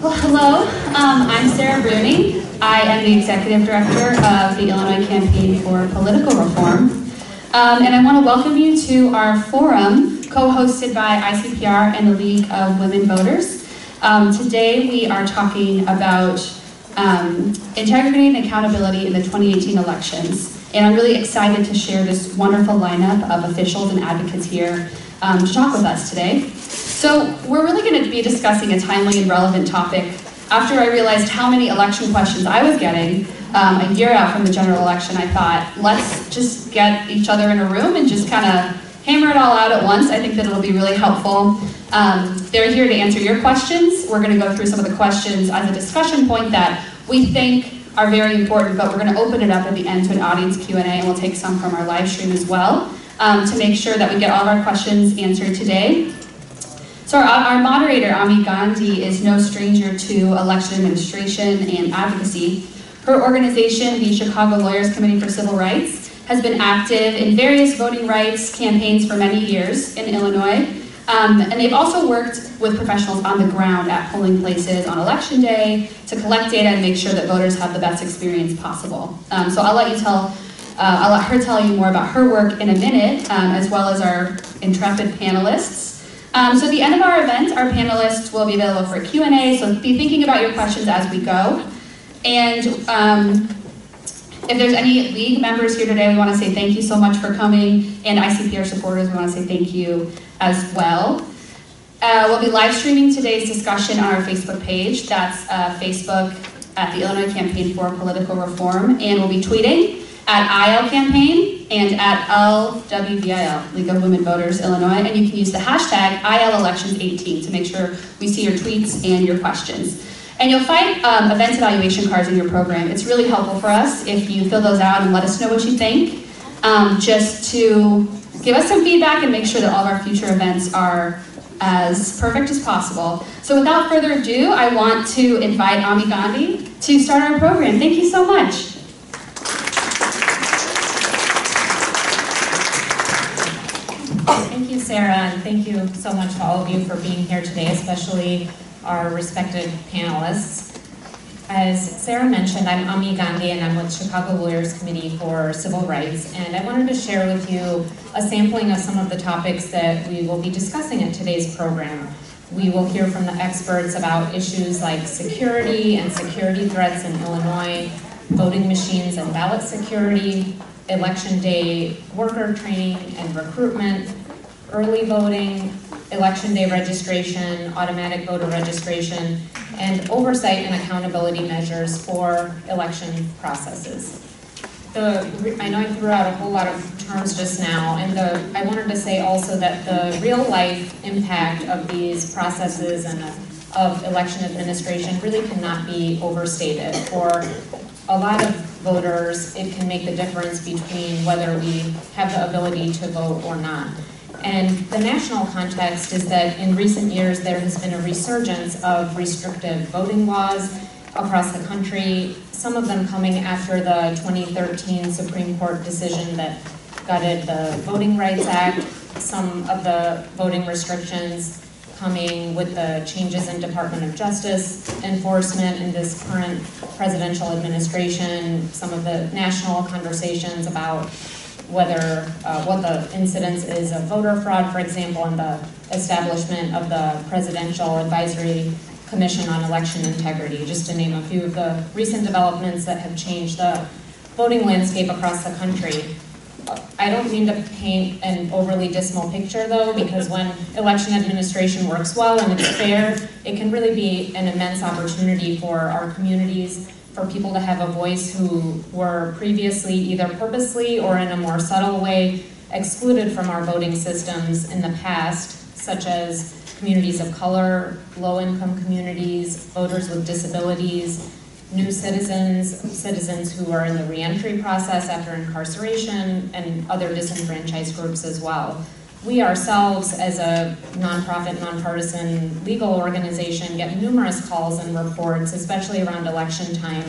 Well, hello, um, I'm Sarah Brune. I am the Executive Director of the Illinois Campaign for Political Reform. Um, and I want to welcome you to our forum co-hosted by ICPR and the League of Women Voters. Um, today we are talking about um, integrity and accountability in the 2018 elections. And I'm really excited to share this wonderful lineup of officials and advocates here um, to talk with us today. So we're really going to be discussing a timely and relevant topic after I realized how many election questions I was getting um, a year out from the general election, I thought, let's just get each other in a room and just kind of hammer it all out at once. I think that it'll be really helpful. Um, they're here to answer your questions. We're going to go through some of the questions as a discussion point that we think are very important, but we're going to open it up at the end to an audience Q&A, and we'll take some from our live stream as well um, to make sure that we get all of our questions answered today. So our, our moderator, Ami Gandhi, is no stranger to election administration and advocacy. Her organization, the Chicago Lawyers Committee for Civil Rights, has been active in various voting rights campaigns for many years in Illinois. Um, and they've also worked with professionals on the ground at polling places on election day to collect data and make sure that voters have the best experience possible. Um, so I'll let you tell uh, I'll let her tell you more about her work in a minute, um, as well as our intrepid panelists. Um, so at the end of our event, our panelists will be available for Q&A, so be thinking about your questions as we go. And um, if there's any league members here today, we want to say thank you so much for coming, and ICPR supporters, we want to say thank you as well. Uh, we'll be live streaming today's discussion on our Facebook page. That's uh, Facebook at the Illinois Campaign for Political Reform, and we'll be tweeting at IL Campaign and at LWVIL, League of Women Voters Illinois, and you can use the hashtag ILElections18 to make sure we see your tweets and your questions. And you'll find um, event evaluation cards in your program. It's really helpful for us if you fill those out and let us know what you think, um, just to give us some feedback and make sure that all of our future events are as perfect as possible. So without further ado, I want to invite Ami Gandhi to start our program. Thank you so much. Sarah, and thank you so much to all of you for being here today, especially our respected panelists. As Sarah mentioned, I'm Ami Gandhi and I'm with Chicago Lawyers Committee for Civil Rights, and I wanted to share with you a sampling of some of the topics that we will be discussing in today's program. We will hear from the experts about issues like security and security threats in Illinois, voting machines and ballot security, election day worker training and recruitment, early voting, election day registration, automatic voter registration, and oversight and accountability measures for election processes. The, I know I threw out a whole lot of terms just now, and the, I wanted to say also that the real life impact of these processes and of election administration really cannot be overstated. For a lot of voters, it can make the difference between whether we have the ability to vote or not. And the national context is that in recent years there has been a resurgence of restrictive voting laws across the country, some of them coming after the 2013 Supreme Court decision that gutted the Voting Rights Act, some of the voting restrictions coming with the changes in Department of Justice enforcement in this current presidential administration, some of the national conversations about whether uh, what the incidence is of voter fraud, for example, and the establishment of the Presidential Advisory Commission on Election Integrity, just to name a few of the recent developments that have changed the voting landscape across the country. I don't mean to paint an overly dismal picture though, because when election administration works well and it's fair, it can really be an immense opportunity for our communities for people to have a voice who were previously either purposely or in a more subtle way excluded from our voting systems in the past, such as communities of color, low-income communities, voters with disabilities, new citizens, citizens who are in the reentry process after incarceration, and other disenfranchised groups as well we ourselves, as a nonprofit, nonpartisan legal organization, get numerous calls and reports, especially around election time,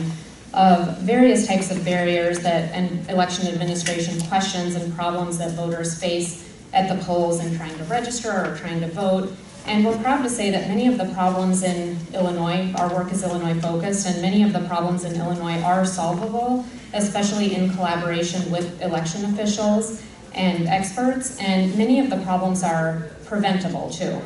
of various types of barriers that and election administration questions and problems that voters face at the polls in trying to register or trying to vote. And we're proud to say that many of the problems in Illinois, our work is Illinois focused, and many of the problems in Illinois are solvable, especially in collaboration with election officials and experts, and many of the problems are preventable too.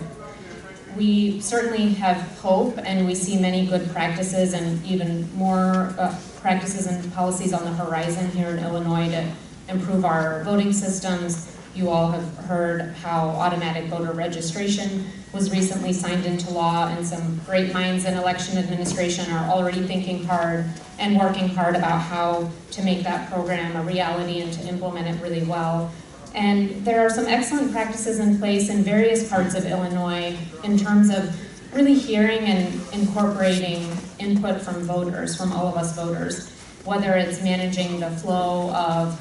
We certainly have hope, and we see many good practices and even more uh, practices and policies on the horizon here in Illinois to improve our voting systems. You all have heard how automatic voter registration was recently signed into law, and some great minds in election administration are already thinking hard and working hard about how to make that program a reality and to implement it really well. And there are some excellent practices in place in various parts of Illinois in terms of really hearing and incorporating input from voters, from all of us voters, whether it's managing the flow of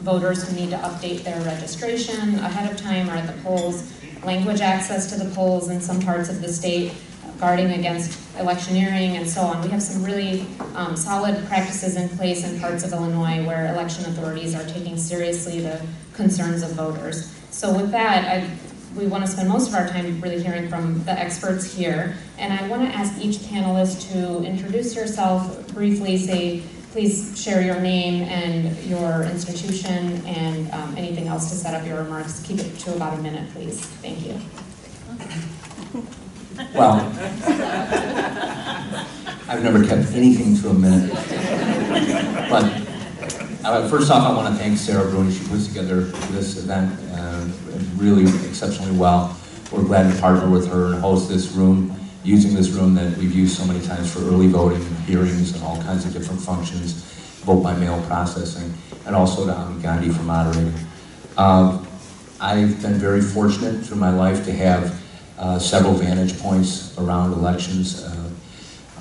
voters who need to update their registration ahead of time or at the polls, language access to the polls in some parts of the state, guarding against electioneering and so on. We have some really um, solid practices in place in parts of Illinois where election authorities are taking seriously the concerns of voters. So with that, I, we want to spend most of our time really hearing from the experts here. And I want to ask each panelist to introduce yourself briefly, say, please share your name and your institution and um, anything else to set up your remarks. Keep it to about a minute, please. Thank you. Well, I've never kept anything to a minute. But uh, first off, I want to thank Sarah Brune. She puts together this event uh, really exceptionally well. We're glad to partner with her and host this room, using this room that we've used so many times for early voting hearings and all kinds of different functions, vote by mail processing, and also to Ami Gandhi for moderating. Um, I've been very fortunate through my life to have uh, several vantage points around elections. Uh,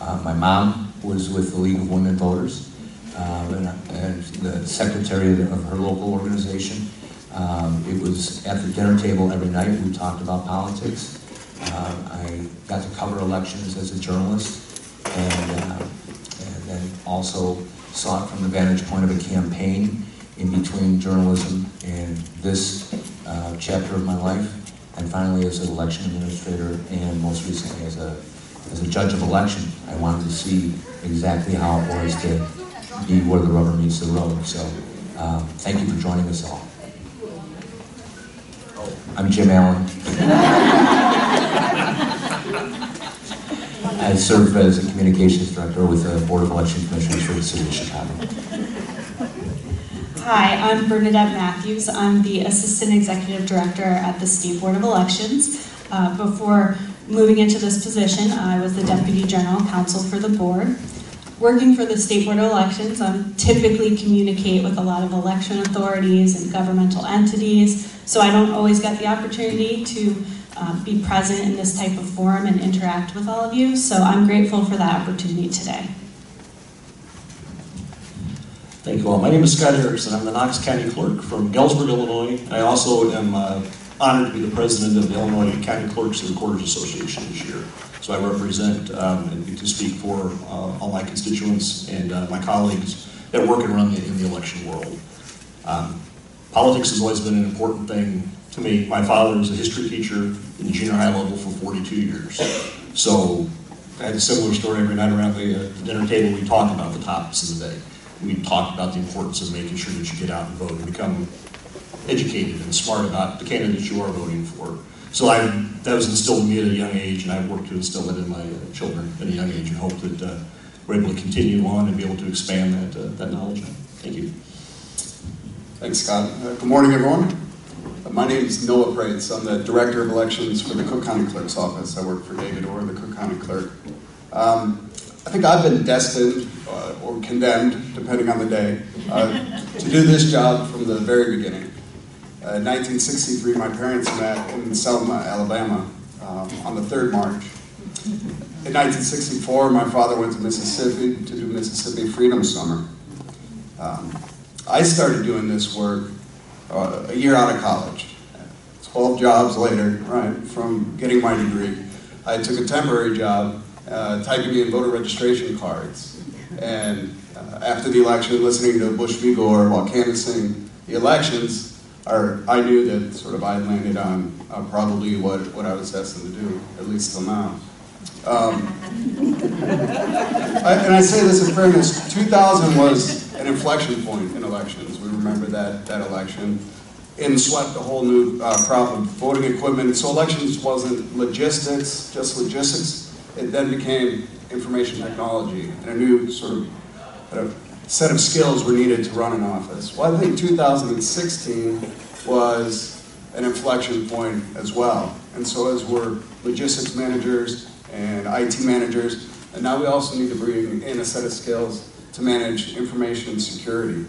uh, my mom was with the League of Women Voters uh, and, and, the secretary of her local organization. Um, it was at the dinner table every night. We talked about politics. Uh, I got to cover elections as a journalist and, uh, and then also saw it from the vantage point of a campaign in between journalism and this chapter of my life and finally as an election administrator, and most recently as a, as a judge of election. I wanted to see exactly how it was to be where the rubber meets the road. So um, thank you for joining us all. I'm Jim Allen. I serve as a communications director with the Board of Election Commissioners for the City of Chicago. Hi, I'm Bernadette Matthews. I'm the Assistant Executive Director at the State Board of Elections. Uh, before moving into this position, I was the Deputy General Counsel for the board. Working for the State Board of Elections, I typically communicate with a lot of election authorities and governmental entities, so I don't always get the opportunity to uh, be present in this type of forum and interact with all of you, so I'm grateful for that opportunity today. Thank you all. My name is Scott Erickson. I'm the Knox County Clerk from Galesburg, Illinois. I also am uh, honored to be the president of the Illinois County Clerks and Recorders Association this year. So I represent um, and to speak for uh, all my constituents and uh, my colleagues that work and run the, in the election world. Um, politics has always been an important thing to me. My father was a history teacher in the junior high level for 42 years. So I had a similar story every night around the, uh, dinner table. We talked about the topics of the day we talked about the importance of making sure that you get out and vote and become educated and smart about the candidates you are voting for. So I, that was instilled in me at a young age, and I've worked to instill it in my uh, children at a young age, and hope that uh, we're able to continue on and be able to expand that, uh, that knowledge. Thank you. Thanks, Scott. Uh, good morning, everyone. Uh, my name is Noah Praetz. I'm the Director of Elections for the Cook County Clerk's Office. I work for David Orr, the Cook County Clerk. Um, I think I've been destined uh, or condemned, depending on the day, uh, to do this job from the very beginning. Uh, in 1963, my parents met in Selma, Alabama, um, on the 3rd March. In 1964, my father went to Mississippi to do Mississippi Freedom Summer. Um, I started doing this work uh, a year out of college. 12 jobs later, right, from getting my degree. I took a temporary job uh, typing in voter registration cards. And uh, after the election, listening to Bush v. Gore while canvassing the elections, or I knew that sort of I landed on uh, probably what, what I was destined to do, at least till now. Um, I- and I say this in fairness, 2000 was an inflection point in elections. We remember that, that election. And swept a whole new uh, crop of voting equipment. So elections wasn't logistics, just logistics. It then became information technology and a new sort of set of skills were needed to run an office. Well, I think 2016 was an inflection point as well. And so as we're logistics managers and IT managers, and now we also need to bring in a set of skills to manage information security.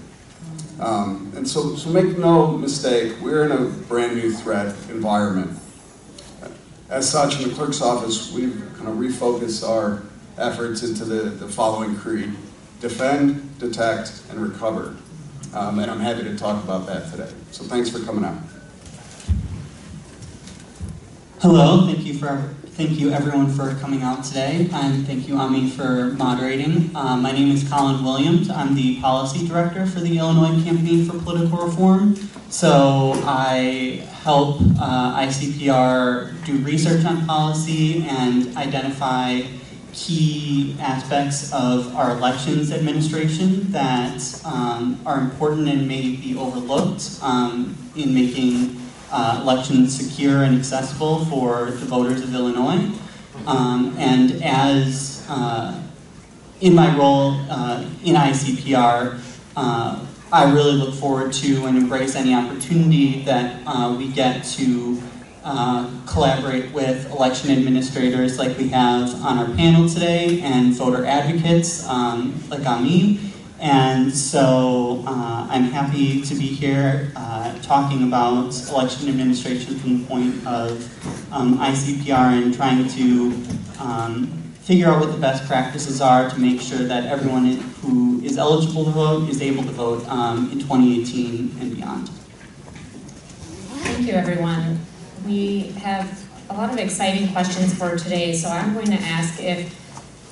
Um, and so, so make no mistake, we're in a brand new threat environment. As such, in the clerk's office, we've kind of refocused our efforts into the, the following creed defend, detect, and recover. Um, and I'm happy to talk about that today. So thanks for coming out. Hello, thank you for thank you everyone for coming out today, and thank you Ami for moderating. Uh, my name is Colin Williams. I'm the policy director for the Illinois Campaign for Political Reform. So I help uh, ICPR do research on policy and identify key aspects of our elections administration that um, are important and may be overlooked um, in making uh, elections secure and accessible for the voters of Illinois. Um, and as uh, in my role uh, in ICPR, uh, I really look forward to and embrace any opportunity that uh, we get to uh, collaborate with election administrators like we have on our panel today and voter advocates um, like Ami. And so uh, I'm happy to be here uh, talking about election administration from the point of um, ICPR and trying to um, figure out what the best practices are to make sure that everyone who is eligible to vote is able to vote um, in 2018 and beyond. Thank you, everyone. We have a lot of exciting questions for today, so I'm going to ask if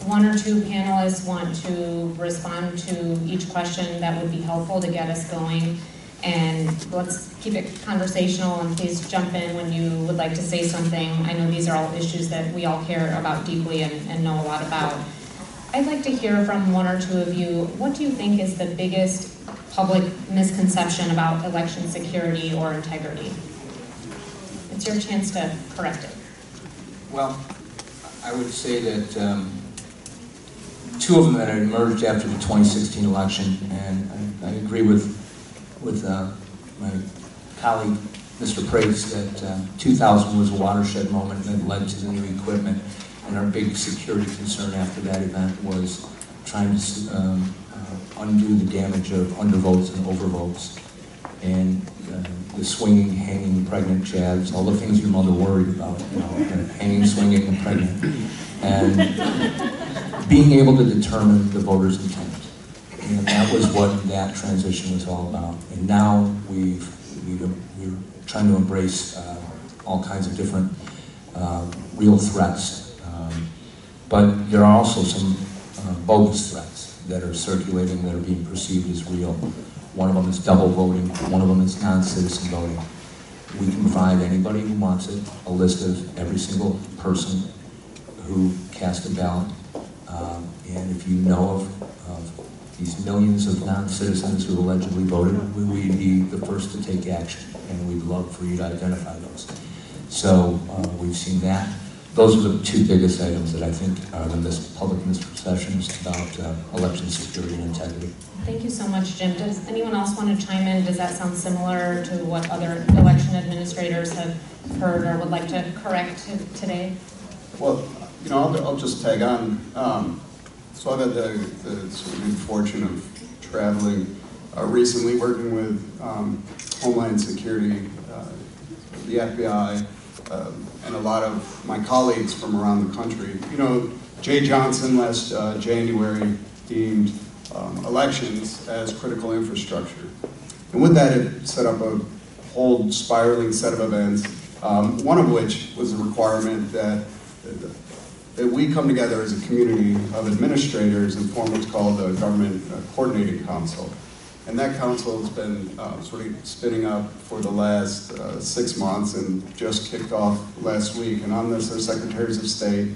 one or two panelists want to respond to each question that would be helpful to get us going. And let's keep it conversational and please jump in when you would like to say something. I know these are all issues that we all care about deeply and, and know a lot about. I'd like to hear from one or two of you, what do you think is the biggest public misconception about election security or integrity? It's your chance to correct it. Well, I would say that um, two of them that had emerged after the 2016 election, and I, I agree with with uh, my colleague, Mr. Praetz, that uh, 2000 was a watershed moment that led to the new equipment. And our big security concern after that event was trying to um, uh, undo the damage of undervotes and overvotes, and uh, the swinging, hanging, pregnant chads, all the things your mother worried about, you know, hanging, swinging, and pregnant, and being able to determine the voter's intent. And that was what that transition was all about. And now we've, we've we're trying to embrace uh, all kinds of different uh, real threats. Um, but there are also some uh, bogus threats that are circulating that are being perceived as real. One of them is double voting, one of them is non-citizen voting. We can provide anybody who wants it a list of every single person who cast a ballot. Um, and if you know of, of these millions of non-citizens who allegedly voted, we would be the first to take action, and we'd love for you to identify those. So uh, we've seen that. Those are the two biggest items that I think are the mis- public misperceptions about uh, election security and integrity. Thank you so much, Jim. Does anyone else want to chime in? Does that sound similar to what other election administrators have heard or would like to correct today? Well, you know, I'll, I'll just tag on. Um, so I've had the, the sort of good fortune of traveling uh, recently, working with um, Homeland Security, uh, the FBI, um, and a lot of my colleagues from around the country. You know, Jeh Johnson last uh, January deemed um, elections as critical infrastructure. And with that, it set up a whole spiraling set of events, um, one of which was a requirement that that we come together as a community of administrators and form what's called a government coordinating council. And that council has been uh, sort of spinning up for the last uh, six months and just kicked off last week. And on this are secretaries of state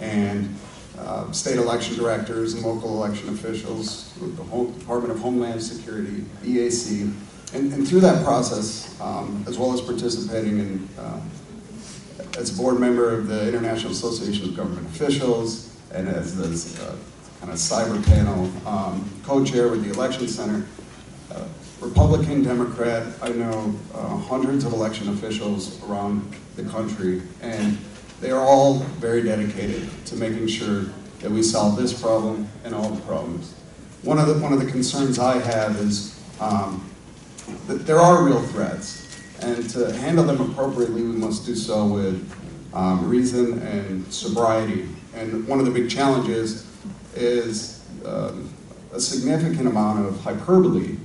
and uh, state election directors and local election officials, the Home- Department of Homeland Security, EAC. And, and through that process, um, as well as participating in, uh, as a board member of the International Association of Government Officials and as the uh, kind of cyber panel um, co-chair with the Election Center, uh, Republican, Democrat, I know uh, hundreds of election officials around the country, and they are all very dedicated to making sure that we solve this problem and all the problems. One of the, one of the concerns I have is um, that there are real threats, and to handle them appropriately, we must do so with um, reason and sobriety. And one of the big challenges is um, a significant amount of hyperbole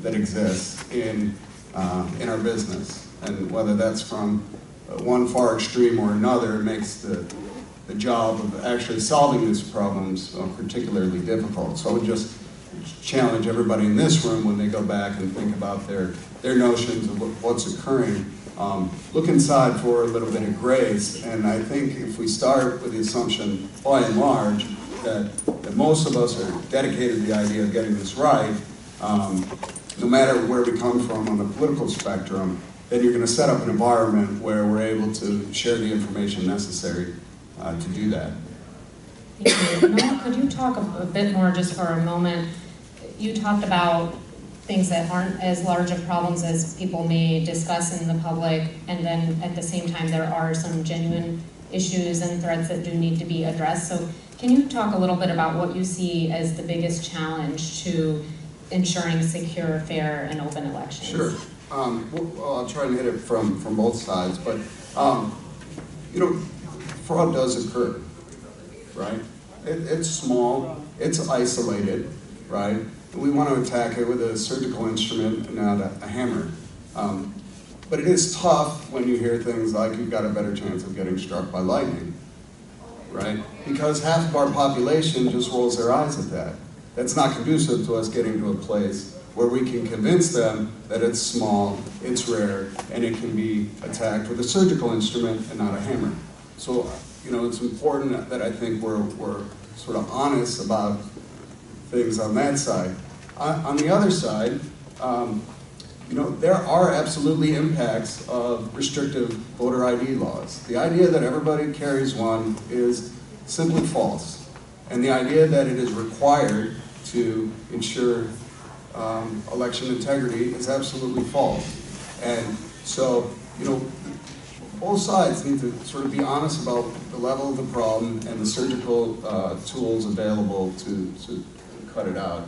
that exists in, uh, in our business. And whether that's from uh, one far extreme or another, it makes the, the job of actually solving these problems uh, particularly difficult. So I would just challenge everybody in this room when they go back and think about their, their notions of what, what's occurring. Um, look inside for a little bit of grace, and I think if we start with the assumption, by and large, that, that most of us are dedicated to the idea of getting this right, um, no matter where we come from on the political spectrum, then you're going to set up an environment where we're able to share the information necessary uh, to do that. Thank you. Could you talk a a bit more just for a moment? You talked about things that aren't as large of problems as people may discuss in the public, and then at the same time, there are some genuine issues and threats that do need to be addressed. So can you talk a little bit about what you see as the biggest challenge to ensuring secure, fair, and open elections? Sure. Um, well, I'll try and hit it from, from both sides, but, um, you know, fraud does occur, right? It, it's small, it's isolated, right? We want to attack it with a surgical instrument and not a, a hammer. Um, but it is tough when you hear things like you've got a better chance of getting struck by lightning, right? Because half of our population just rolls their eyes at that. That's not conducive to us getting to a place where we can convince them that it's small, it's rare, and it can be attacked with a surgical instrument and not a hammer. So, you know, it's important that I think we're, we're sort of honest about things on that side. On, on the other side, um, you know, there are absolutely impacts of restrictive voter ID laws. The idea that everybody carries one is simply false. And the idea that it is required to ensure um, election integrity is absolutely false. And so, you know, both sides need to sort of be honest about the level of the problem and the surgical uh, tools available to, to cut it out.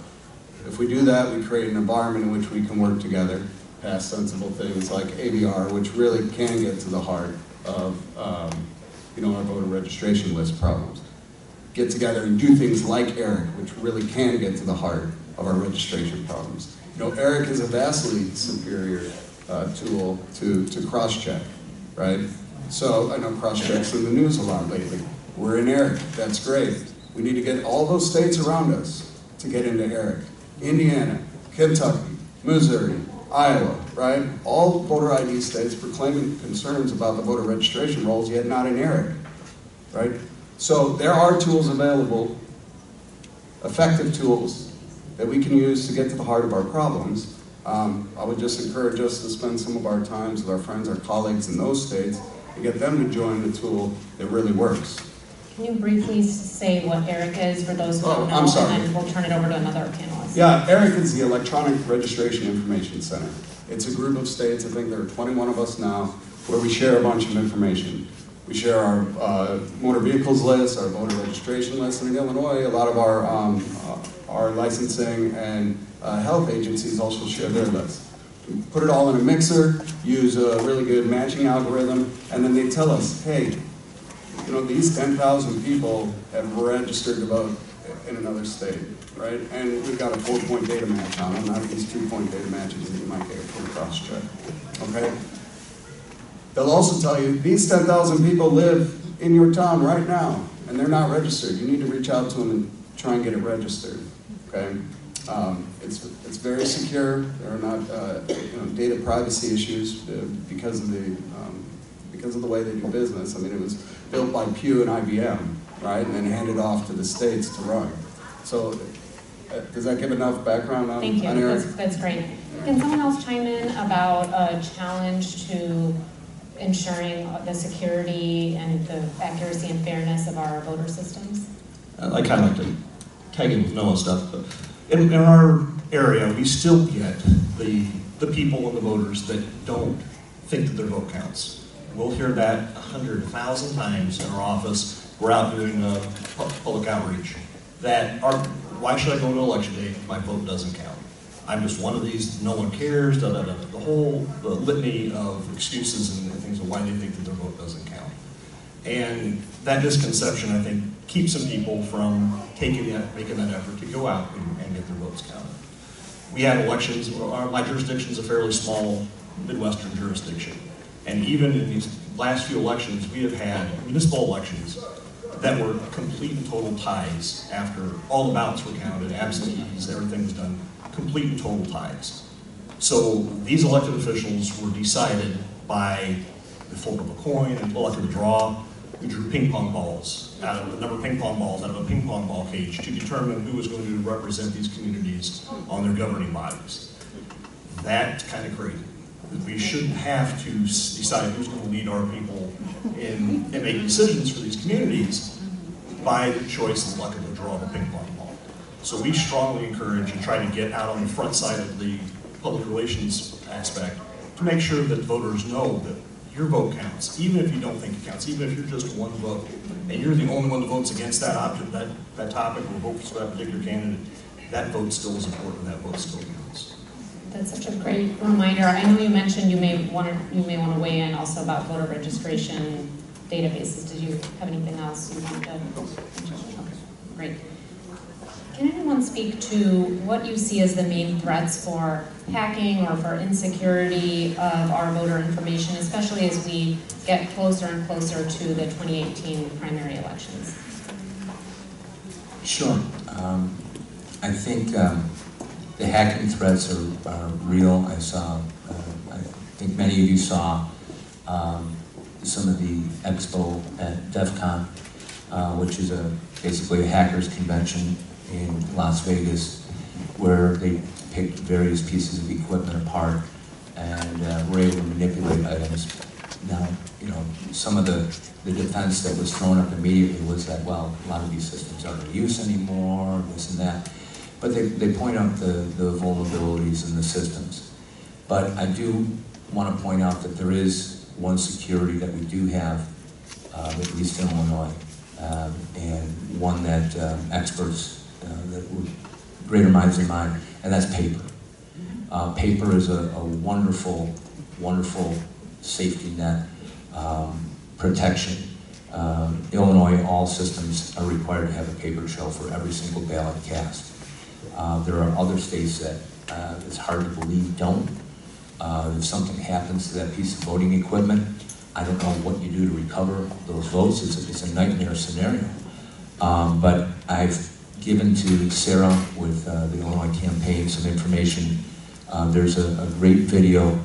If we do that, we create an environment in which we can work together, pass sensible things like AVR, which really can get to the heart of, um, you know, our voter registration list problems. Get together and do things like ERIC, which really can get to the heart of our registration problems. You know, ERIC is a vastly superior uh, tool to, to cross-check, right? So I know cross-checks in the news a lot lately. We're in ERIC, that's great. We need to get all those states around us to get into ERIC. Indiana, Kentucky, Missouri, Iowa, right? All voter ID states proclaiming concerns about the voter registration rolls, yet not in ERIC, right? So there are tools available, effective tools, that we can use to get to the heart of our problems. Um, I would just encourage us to spend some of our times with our friends, our colleagues in those states, and get them to join the tool that really works. Can you briefly say what ERIC is for those who Oh, don't know? I'm sorry. And then we'll turn it over to another panelist. Yeah, ERIC is the Electronic Registration Information Center. It's a group of states, I think there are 21 of us now, where we share a bunch of information. We share our uh, motor vehicles list, our voter registration list, and in Illinois, a lot of our, um, uh, our licensing and uh, health agencies also share their list. We Put it all in a mixer, use a really good matching algorithm, and then they tell us, hey, you know, these 10,000 people have registered to vote in another state, right? And we've got a four-point data match on them, not these two-point data matches that you might get a cross-check, okay? They'll also tell you, these 10,000 people live in your town right now, and they're not registered. You need to reach out to them and try and get it registered, okay? Um, It's, it's very secure, there are not, uh, you know, data privacy issues uh, because of the, um, because of the way they do business. I mean, it was built by Pew and IBM, right, and then handed off to the states to run. So, uh, does that give enough background on, Thank you, on that's, that's great. Can someone else chime in about a challenge to ensuring the security and the accuracy and fairness of our voter systems? Uh, I kind of like to tag in with Noah stuff, but in, in our area, we still get the, the people and the voters that don't think that their vote counts. We'll hear that a hundred, times in our office. We're out doing uh, public outreach. That are, why should I go to election day if my vote doesn't count? I'm just one of these, no one cares, da da da. The whole the litany of excuses and things of why they think that their vote doesn't count. And that misconception, I think, keeps some people from taking that, making that effort to go out and, and get their votes counted. We have elections, our, my jurisdiction is a fairly small Midwestern jurisdiction. And even in these last few elections, we have had municipal elections that were complete and total ties after all the ballots were counted, absentees, everything was done, complete and total ties. So these elected officials were decided by the flip of a coin and elected draw. We drew ping pong balls out of a number of ping pong balls out of a ping pong ball cage to determine who was going to represent these communities on their governing bodies. That's kind of crazy. That we shouldn't have to decide who's going to lead our people in, and make decisions for these communities by the choice of luck of the draw of a ping pong ball. So we strongly encourage and try to get out on the front side of the public relations aspect to make sure that voters know that your vote counts, even if you don't think it counts, even if you're just one vote, and you're the only one that votes against that option, that, that topic, or votes for that particular candidate, that vote still is important, that vote still counts. That's such a great reminder. I know you mentioned you may want to, you may want to weigh in also about voter registration databases. Did you have anything else you wanted to? Okay, Great. Can anyone speak to what you see as the main threats for hacking or for insecurity of our voter information, especially as we get closer and closer to the 2018 primary elections? Sure. Um, I think um, the hacking threats are, are real. I saw, uh, I think many of you saw um, some of the expo at DEF CON, uh, which is a, basically a hackers convention in Las Vegas, where they picked various pieces of equipment apart and uh, were able to manipulate items. Now, you know, some of the, the defense that was thrown up immediately was that, well, a lot of these systems aren't in use anymore, this and that. But they, they point out the, the vulnerabilities in the systems. But I do want to point out that there is one security that we do have, uh, at least in Illinois, um, and one that um, experts, uh, that would, greater minds than mine, and that's paper. Uh, paper is a, a wonderful, wonderful safety net um, protection. Um, Illinois, all systems are required to have a paper trail for every single ballot cast. Uh, there are other states that uh, it's hard to believe don't. Uh, if something happens to that piece of voting equipment, I don't know what you do to recover those votes. It's a, it's a nightmare scenario. Um, but I've given to Sarah with uh, the Illinois campaign some information. Uh, there's a, a great video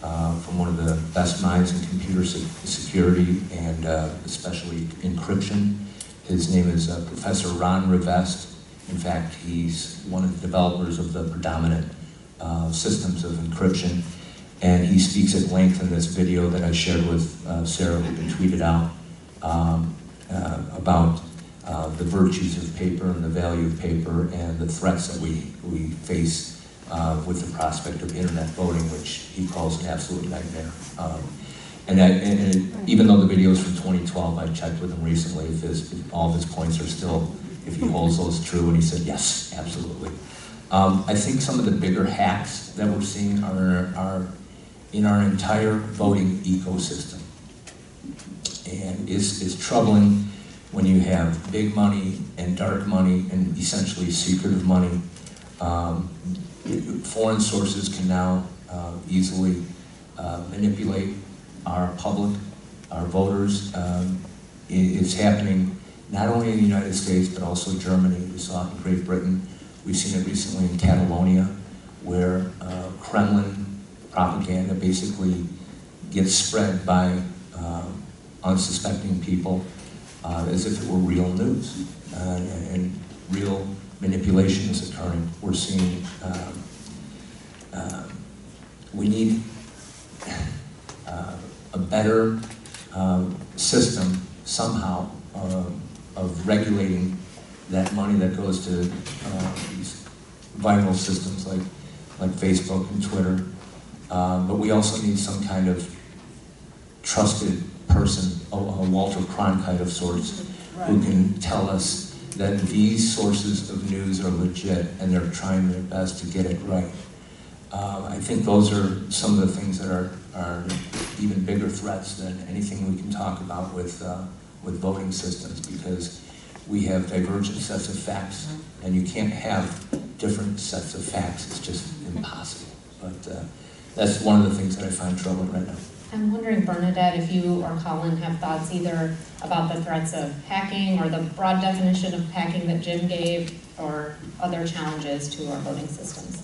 from one of the best minds in computer se- security and especially encryption. His name is Professor Ron Rivest. In fact, he's one of the developers of the predominant uh, systems of encryption. And he speaks at length in this video that I shared with uh, Sarah, who been tweeted out, um, uh, about uh, the virtues of paper and the value of paper and the threats that we, we face uh, with the prospect of internet voting, which he calls an absolute nightmare. Um, and, I, and, and even though the video is from 2012, I checked with him recently if, his, if all of his points are still, if he holds those true, and he said yes, absolutely. Um, I think some of the bigger hacks that we're seeing are, are in our entire voting ecosystem. And it's, is troubling when you have big money and dark money and essentially secretive money. Um, foreign sources can now uh, easily uh, manipulate our public, our voters. Um, it- it's happening not only in the United States, but also Germany. We saw it in Great Britain. We've seen it recently in Catalonia, where uh, Kremlin propaganda basically gets spread by uh, unsuspecting people uh, as if it were real news. Uh, and, and real manipulation is occurring. We're seeing, um, um, we need uh, a better um, system somehow of regulating that money that goes to uh, these viral systems like, like Facebook and Twitter. Um, but we also need some kind of trusted person, a, a Walter Cronkite of sorts, who can tell us that these sources of news are legit and they're trying their best to get it right. Uh, I think those are some of the things that are, are even bigger threats than anything we can talk about with, uh, with voting systems because we have divergent sets of facts and you can't have different sets of facts. It's just impossible. But uh, that's one of the things that I find troubling right now. I'm wondering, Bernadette, if you or Colin have thoughts either about the threats of hacking or the broad definition of hacking that Jim gave or other challenges to our voting systems.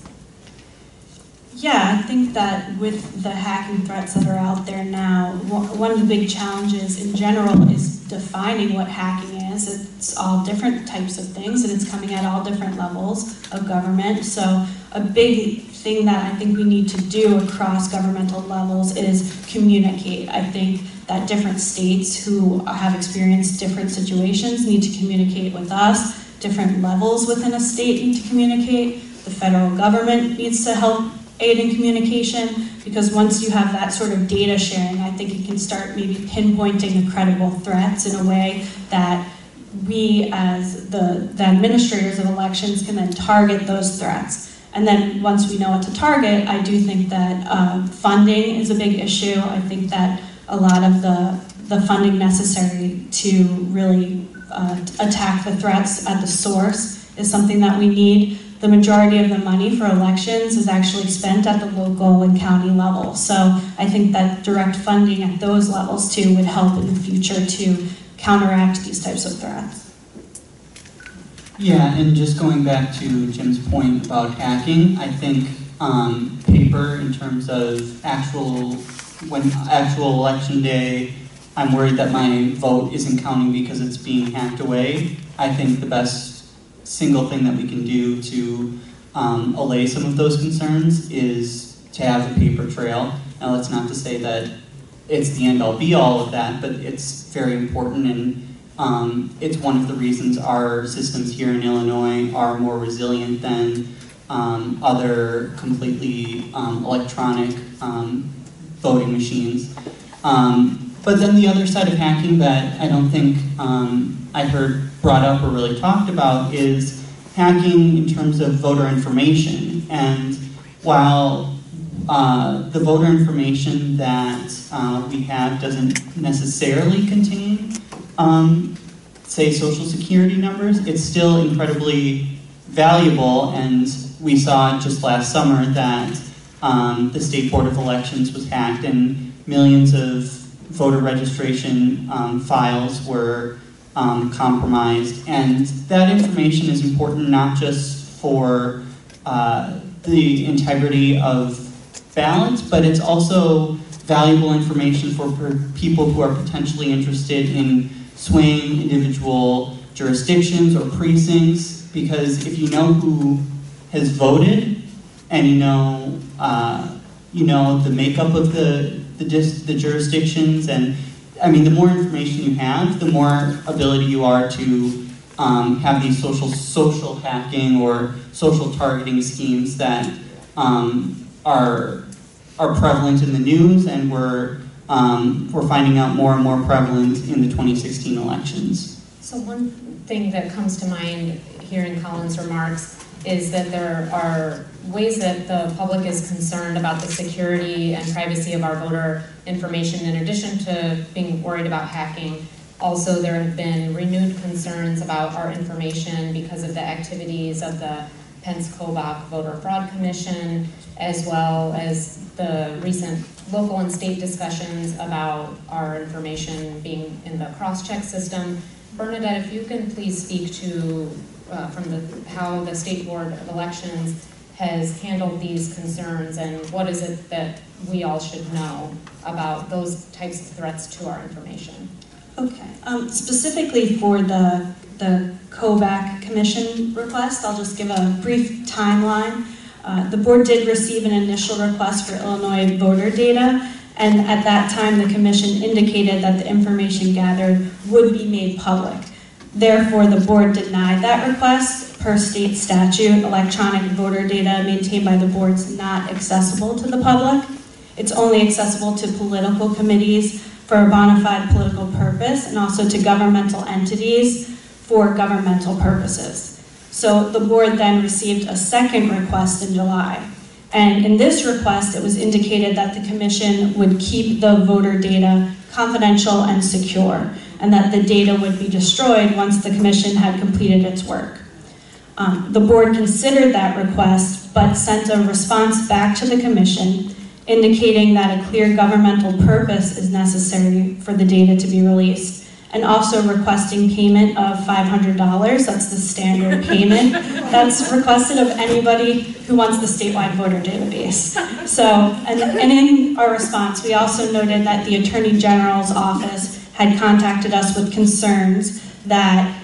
Yeah, I think that with the hacking threats that are out there now, one of the big challenges in general is defining what hacking is. It's all different types of things and it's coming at all different levels of government. So a big thing that I think we need to do across governmental levels is communicate. I think that different states who have experienced different situations need to communicate with us. Different levels within a state need to communicate. The federal government needs to help aid in communication because once you have that sort of data sharing, I think it can start maybe pinpointing the credible threats in a way that we as the, the administrators of elections can then target those threats. And then once we know what to target, I do think that uh, funding is a big issue. I think that a lot of the, the funding necessary to really uh, attack the threats at the source is something that we need the majority of the money for elections is actually spent at the local and county level. So I think that direct funding at those levels too would help in the future to counteract these types of threats. Yeah, and just going back to Jim's point about hacking, I think um, paper in terms of actual when actual election day, I'm worried that my vote isn't counting because it's being hacked away. I think the best single thing that we can do to um, allay some of those concerns is to have a paper trail. Now, that's not to say that it's the end all be all of that, but it's very important and um, it's one of the reasons our systems here in Illinois are more resilient than um, other completely um, electronic um, voting machines. Um, but then the other side of hacking that I don't think I heard brought up or really talked about is hacking in terms of voter information. And while uh, the voter information that uh, we have doesn't necessarily contain, um, say, social security numbers, it's still incredibly valuable. And we saw just last summer that um, the State Board of Elections was hacked and millions of voter registration um, files were um, compromised. And that information is important not just for uh, the integrity of ballots, but it's also valuable information for people who are potentially interested in swaying individual jurisdictions or precincts. Because if you know who has voted and you know uh, you know the makeup of the the, the jurisdictions and I mean, the more information you have, the more ability you are to um, have these social social hacking or social targeting schemes that um, are are prevalent in the news, and we're um, we're finding out more and more prevalent in the 2016 elections. So one thing that comes to mind here in Colin's remarks is that there are ways that the public is concerned about the security and privacy of our voter information in addition to being worried about hacking. Also, there have been renewed concerns about our information because of the activities of the Pence Kobach Voter Fraud Commission, as well as the recent local and state discussions about our information being in the cross-check system. Bernadette, if you can please speak to uh, from the, how the State Board of Elections has handled these concerns and what is it that we all should know about those types of threats to our information. Okay, um, specifically for the, the Kobach commission request, I'll just give a brief timeline. Uh, the board did receive an initial request for Illinois voter data, and at that time, the commission indicated that the information gathered would be made public. Therefore, the board denied that request per state statute. Electronic voter data maintained by the board is not accessible to the public. It's only accessible to political committees for a bona fide political purpose and also to governmental entities for governmental purposes. So the board then received a second request in July. And in this request, it was indicated that the commission would keep the voter data confidential and secure, and that the data would be destroyed once the commission had completed its work. Um, the board considered that request, but sent a response back to the commission indicating that a clear governmental purpose is necessary for the data to be released, and also requesting payment of $500. That's the standard payment that's requested of anybody who wants the statewide voter database. So, and, and in our response, we also noted that the Attorney General's office had contacted us with concerns that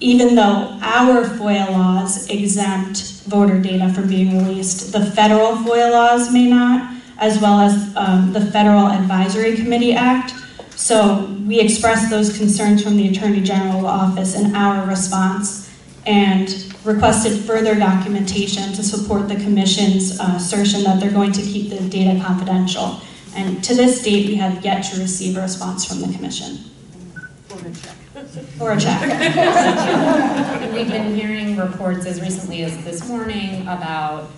even though our FOIA laws exempt voter data from being released, the federal FOIA laws may not, as well as um, the Federal Advisory Committee Act. So we expressed those concerns from the Attorney General's office in our response and requested further documentation to support the commission's uh, assertion that they're going to keep the data confidential. And to this date, we have yet to receive a response from the commission. Or a check. And we've been hearing reports as recently as this morning about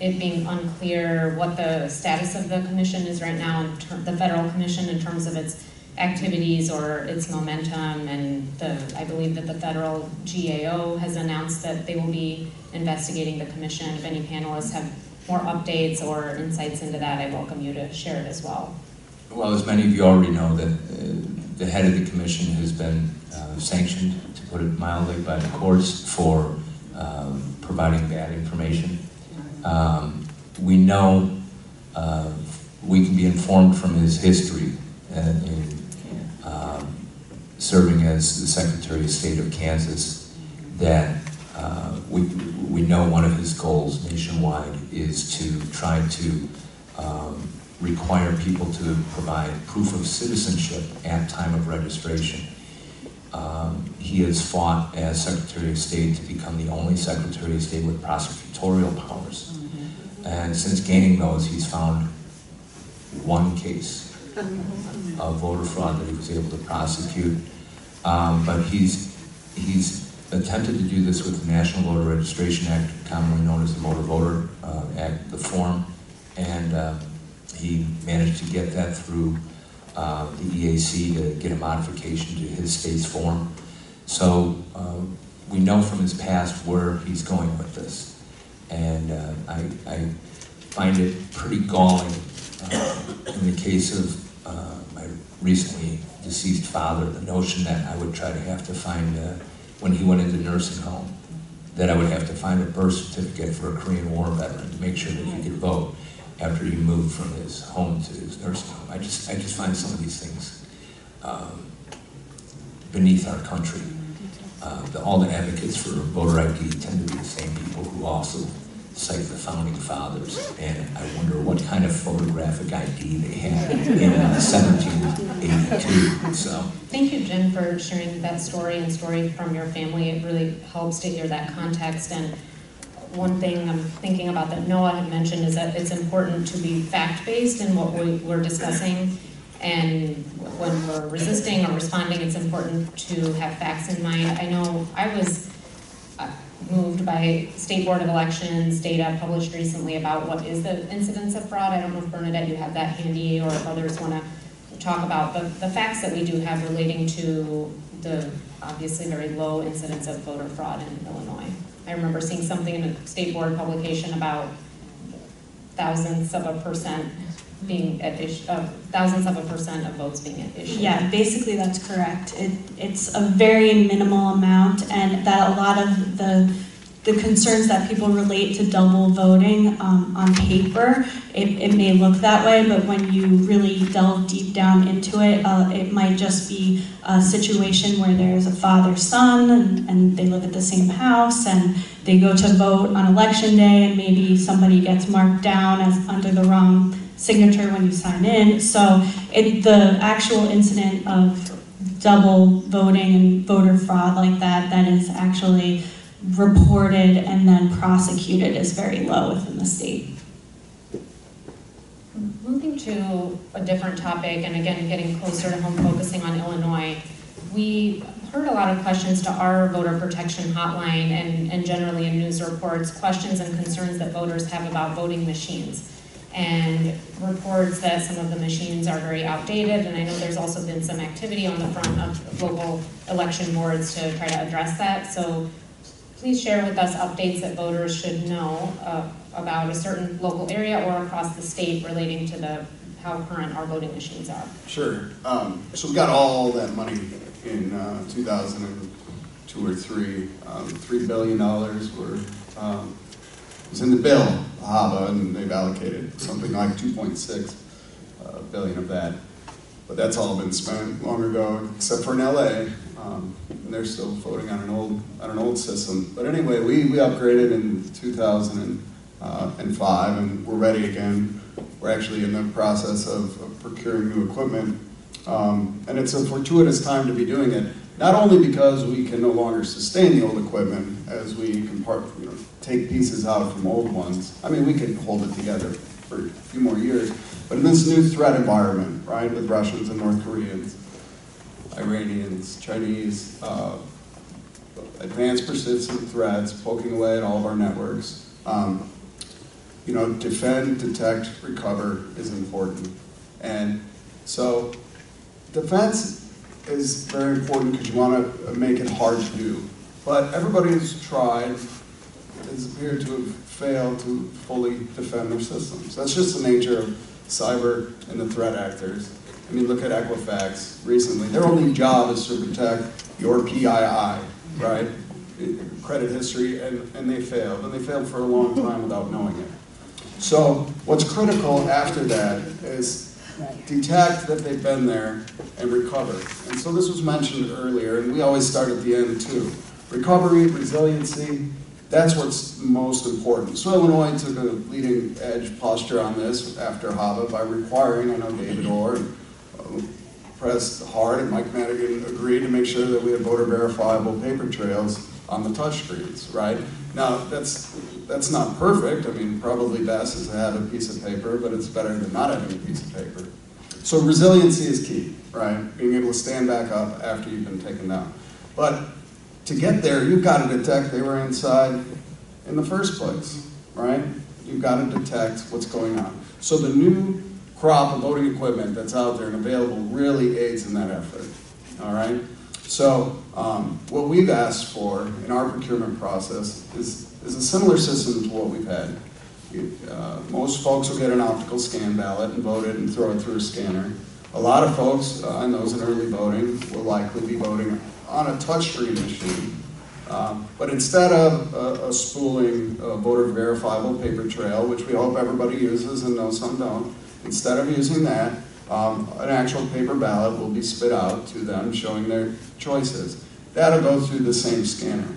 it being unclear what the status of the commission is right now, the federal commission in terms of its activities or its momentum. And the, I believe that the federal GAO has announced that they will be investigating the commission. If any panelists have more updates or insights into that, I welcome you to share it as well. Well, as many of you already know, that uh, the head of the commission has been uh, sanctioned, to put it mildly, by the courts for um, providing bad information. Um, we know, uh, we can be informed from his history and in um, serving as the Secretary of State of Kansas that uh, we, we know one of his goals nationwide is to try to um, require people to provide proof of citizenship at time of registration. Um, he has fought as Secretary of State to become the only Secretary of State with prosecutorial powers. And since gaining those, he's found one case of voter fraud that he was able to prosecute. Um, but he's, he's attempted to do this with the National Voter Registration Act, commonly known as the Motor Voter uh, Act, the form. And uh, he managed to get that through uh, the EAC to get a modification to his state's form. So uh, we know from his past where he's going with this. And uh, I, I find it pretty galling uh, in the case of uh, my recently deceased father, the notion that I would try to have to find, uh, when he went into nursing home, that I would have to find a birth certificate for a Korean War veteran to make sure that he could vote after he moved from his home to his nursing home. I just, I just find some of these things um, beneath our country. Uh, the, all the advocates for voter ID tend to be the same people who also cite the founding fathers, and I wonder what kind of photographic ID they had in uh, 1782. So, Thank you, Jen, for sharing that story and story from your family. It really helps to hear that context. And one thing I'm thinking about that Noah had mentioned is that it's important to be fact-based in what we, we're discussing. And when we're resisting or responding, it's important to have facts in mind. I know I was uh, moved by State Board of Elections data published recently about what is the incidence of fraud. I don't know if Bernadette, you have that handy, or if others want to talk about the, the facts that we do have relating to the obviously very low incidence of voter fraud in Illinois. I remember seeing something in a state board publication about thousandths of a percent being at issue, uh, thousandths of a percent of votes being at issue. Yeah, basically that's correct. It, it's a very minimal amount, and that a lot of the the concerns that people relate to double voting um, on paper, it, it may look that way, but when you really delve deep down into it, uh, it might just be a situation where there's a father-son and, and they live at the same house and they go to vote on election day and maybe somebody gets marked down as under the wrong signature when you sign in. So it, the actual incident of double voting and voter fraud like that, that is actually reported and then prosecuted is very low within the state. Moving to a different topic, and again, getting closer to home, focusing on Illinois, we heard a lot of questions to our voter protection hotline and, and generally in news reports, questions and concerns that voters have about voting machines. And reports that some of the machines are very outdated, and I know there's also been some activity on the front of local election boards to try to address that. So please share with us updates that voters should know uh, about a certain local area or across the state relating to the, how current our voting machines are. Sure. Um, so we got all that money in uh, 2002 or three. Um, Three billion dollars were um, was in the bill, HAVA, and they've allocated something like 2.6 uh, billion of that. But that's all been spent long ago, except for in LA. Um, and they're still voting on an old on an old system. But anyway, we, we upgraded in 2005, and we're ready again. We're actually in the process of, of procuring new equipment, um, and it's a fortuitous time to be doing it. Not only because we can no longer sustain the old equipment as we can part, you know, take pieces out from old ones. I mean, we can hold it together for a few more years. But in this new threat environment, right, with Russians and North Koreans, Iranians, Chinese, uh, advanced persistent threats poking away at all of our networks. Um, you know, defend, detect, recover is important. And so defense is very important because you want to make it hard to do. But everybody who's tried has appeared to have failed to fully defend their systems. That's just the nature of cyber and the threat actors. I mean, look at Equifax recently. Their only job is to protect your PII, right? Credit history, and, and they failed. And they failed for a long time without knowing it. So what's critical after that is detect that they've been there and recover. And so this was mentioned earlier, and we always start at the end too. Recovery, resiliency, that's what's most important. So Illinois took a leading edge posture on this after HAVA by requiring, I know David Orr uh, pressed hard, and Mike Madigan agreed to make sure that we had voter verifiable paper trails on the touchscreens, right? Now, that's, that's not perfect. I mean, probably best is to have a piece of paper, but it's better than not having a piece of paper. So resiliency is key, right? Being able to stand back up after you've been taken down. But to get there, you've got to detect they were inside in the first place, right? You've got to detect what's going on. So the new crop of voting equipment that's out there and available really aids in that effort, all right? So um, what we've asked for in our procurement process is, is a similar system to what we've had. Uh, most folks will get an optical scan ballot and vote it and throw it through a scanner. A lot of folks, uh, and those in early voting, will likely be voting on a touchscreen machine. Um, but instead of a, spooling voter verifiable paper trail, which we hope everybody uses and know some don't, instead of using that, um, an actual paper ballot will be spit out to them showing their choices. That'll go through the same scanner.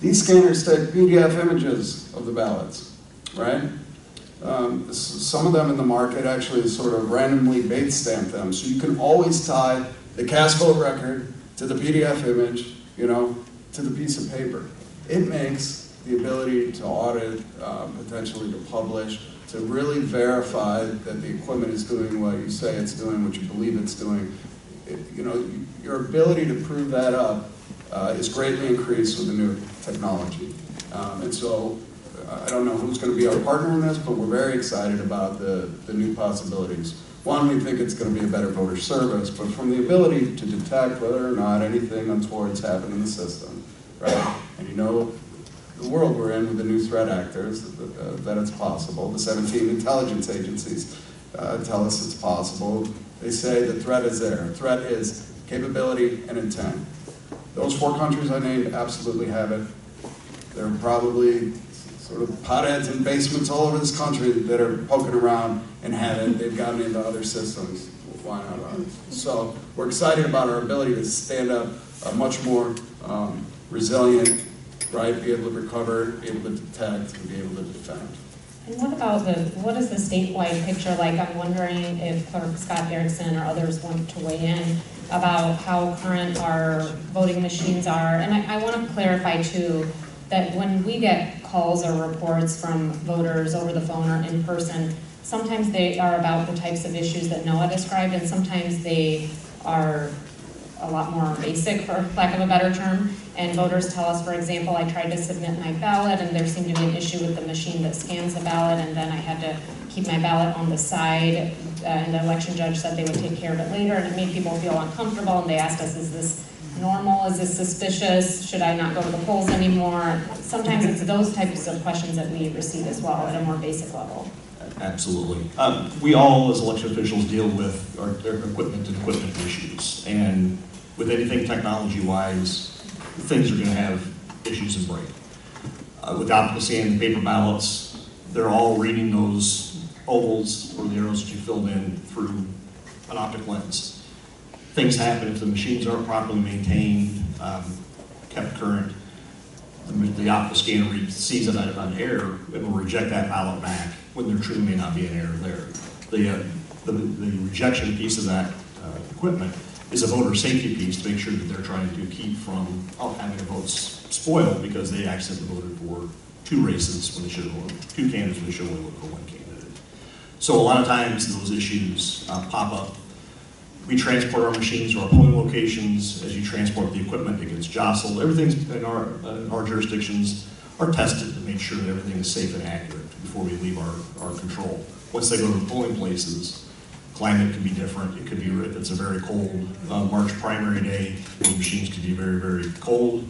These scanners take PDF images of the ballots, right? Um, some of them in the market actually sort of randomly Bates stamp them, so you can always tie the cast vote record to the PDF image, you know, to the piece of paper. It makes the ability to audit, uh, potentially to publish, to really verify that the equipment is doing what you say it's doing, what you believe it's doing. It, you know, your ability to prove that up uh, is greatly increased with the new technology. Um, and so I don't know who's going to be our partner in this, but we're very excited about the, the new possibilities. One, we think it's going to be a better voter service, but from the ability to detect whether or not anything untoward's happened in the system, right? And you know the world we're in with the new threat actors, that it's possible. The 17 intelligence agencies uh, tell us it's possible. They say the threat is there. Threat is capability and intent. Those four countries I named absolutely have it. They're probably sort of potheads in basements all over this country that are poking around and have it. They've gotten into other systems. Why not? So we're excited about our ability to stand up a much more um, resilient, right, be able to recover, be able to detect, and be able to defend. And what about the, what is the statewide picture like? I'm wondering if Clerk Scott Erickson or others want to weigh in about how current our voting machines are. And I, I want to clarify too, that when we get calls or reports from voters over the phone or in person, sometimes they are about the types of issues that Noah described, and sometimes they are a lot more basic, for lack of a better term. And voters tell us, for example, I tried to submit my ballot and there seemed to be an issue with the machine that scans the ballot and then I had to keep my ballot on the side. Uh, and the election judge said they would take care of it later and it made people feel uncomfortable and they asked us, is this normal? Is this suspicious? Should I not go to the polls anymore? Sometimes it's those types of questions that we receive as well at a more basic level. Absolutely. Um, we all, as election officials, deal with our, their equipment and equipment issues. And with anything technology-wise, things are going to have issues and break. Uh, with optical scan and paper ballots, they're all reading those ovals or the arrows that you filled in through an optic lens. Things happen if the machines aren't properly maintained, um, kept current. The, the optical scanner sees it an error, it will reject that ballot back when there truly may not be an error there. The, uh, the, the rejection piece of that uh, equipment is a voter safety piece to make sure that they're trying to keep from oh, having votes spoiled because they accidentally voted for two races when they should have voted, two candidates when they should have voted for one candidate. So a lot of times those issues uh, pop up. We transport our machines to our polling locations. As you transport the equipment, it gets jostled. Everything's in our, uh, our jurisdictions are tested to make sure that everything is safe and accurate before we leave our, our control. Once they go to the polling places, climate can be different. It could be, if it's a very cold uh, March primary day, the machines could be very, very cold.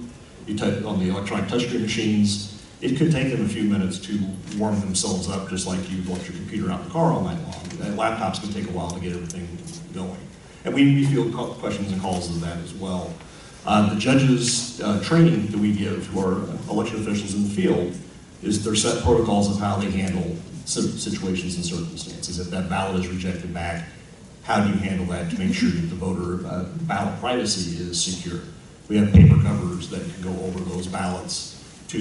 You touch on the electronic touchscreen machines, it could take them a few minutes to warm themselves up, just like you've left your computer out in the car all night long. Laptops can take a while to get everything going. And we, we field questions and calls of that as well. Uh, the judges' uh, training that we give to our election officials in the field is their set protocols of how they handle situations and circumstances. If that ballot is rejected back, how do you handle that to make sure that the voter uh, ballot privacy is secure? We have paper covers that can go over those ballots to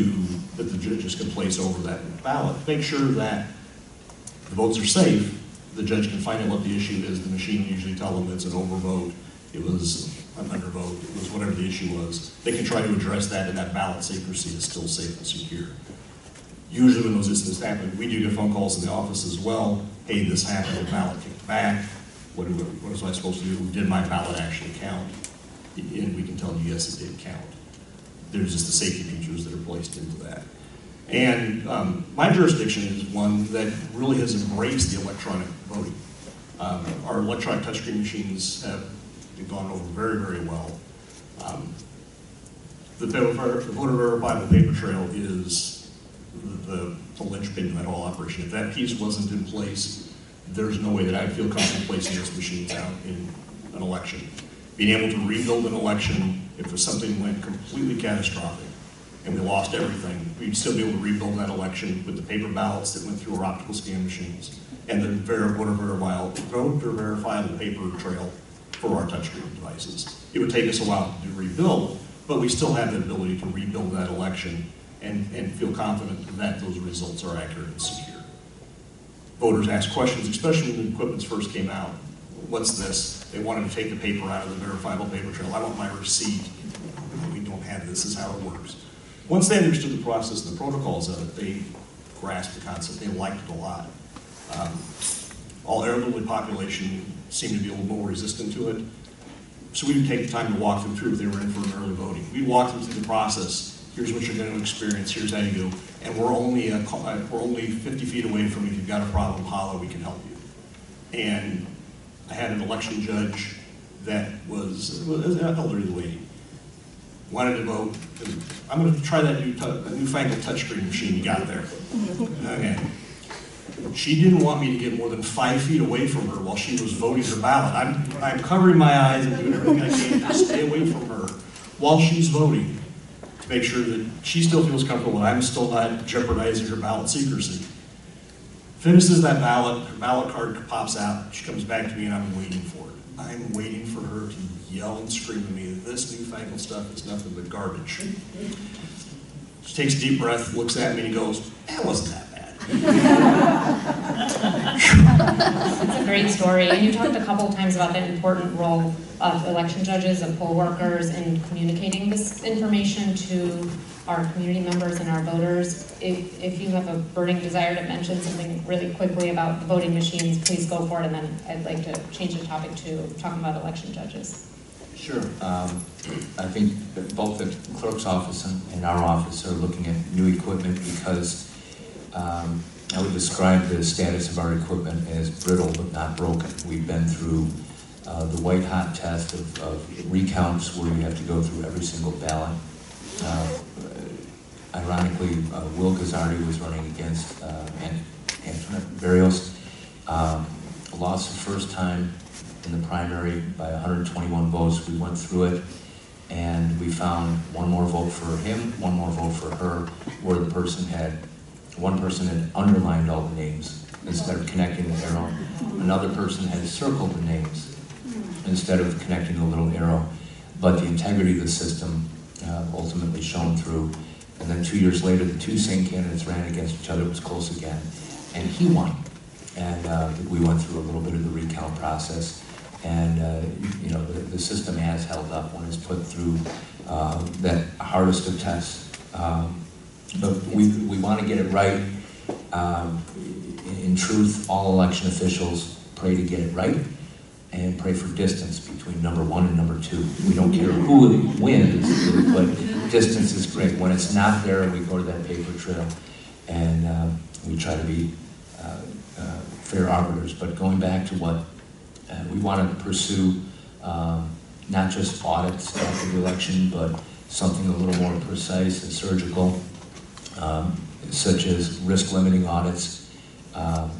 that the judges can place over that ballot. Make sure that the votes are safe. The judge can find out what the issue is. The machine usually tell them it's an overvote. It was an undervote. It was whatever the issue was. They can try to address that, and that ballot secrecy is still safe and secure. Usually when those incidents happen, we do get phone calls in the office as well. Hey, this happened, the ballot kicked back. What, what was I supposed to do? Did my ballot actually count? And we can tell you, yes, it did count. There's just the safety features that are placed into that. And um, my jurisdiction is one that really has embraced the electronic voting. Um, our electronic touchscreen machines have gone over very, very well. Um, the, the voter verifiable paper trail is the, the linchpin of that whole operation. If that piece wasn't in place, there's no way that I'd feel comfortable placing those machines out in an election. Being able to rebuild an election, if something went completely catastrophic and we lost everything, we'd still be able to rebuild that election with the paper ballots that went through our optical scan machines and the verifiable, voter verifiable paper trail for our touchscreen devices. It would take us a while to rebuild, but we still have the ability to rebuild that election and, and feel confident that those results are accurate and secure. Voters ask questions, especially when the equipment first came out. What's this? They wanted to take the paper out of the verifiable paper trail. I want my receipt. We don't have this. This is how it works. Once they understood the process and the protocols of it, they grasped the concept. They liked it a lot. Um, all elderly population seemed to be a little more resistant to it. So we would take the time to walk them through if they were in for an early voting. We'd walk them through the process here's what you're going to experience, here's how you go, and we're only, a, uh, we're only 50 feet away from you. If you've got a problem, holler, we can help you. And I had an election judge that was, was an elderly lady. Wanted to vote. I'm gonna try that new, newfangled touchscreen machine you got there. Okay. She didn't want me to get more than five feet away from her while she was voting her ballot. I'm, I'm covering my eyes and doing everything I can to stay away from her while she's voting, to make sure that she still feels comfortable and I'm still not jeopardizing her ballot secrecy. Finishes that ballot, her ballot card pops out, she comes back to me and I'm waiting for it. I'm waiting for her to yell and scream at me that this newfangled stuff is nothing but garbage. She takes a deep breath, looks at me and goes, that wasn't that bad. It's a great story, and you talked a couple times about the important role of election judges and poll workers in communicating this information to our community members and our voters. If, if you have a burning desire to mention something really quickly about the voting machines, please go for it, and then I'd like to change the topic to talking about election judges. Sure. Um, I think both the clerk's office and- and our office are looking at new equipment because um, I would describe the status of our equipment as brittle but not broken. We've been through uh, the white hot test of of recounts where you have to go through every single ballot. Uh, Ironically, uh, Will Guzzardi was running against uh, Antoinette Berrios. Um, Lost the first time in the primary by 121 votes. We went through it, and we found one more vote for him, one more vote for her, where the person had, one person had underlined all the names instead of connecting the arrow. Another person had circled the names instead of connecting the little arrow. But the integrity of the system uh, ultimately shone through. And then two years later, the two same candidates ran against each other. It was close again, and he won. And uh, we went through a little bit of the recount process. And, uh, you know, the, the system has held up when it's put through uh, that hardest of tests. Um, But we, we want to get it right. Um, In truth, all election officials pray to get it right and pray for distance between number one and number two. We don't care who wins, but distance is great. When it's not there, we go to that paper trail and uh, we try to be uh, uh, fair arbiters. But going back to what uh, we want to pursue, um, not just audits after the election, but something a little more precise and surgical, um, such as risk limiting audits. Um,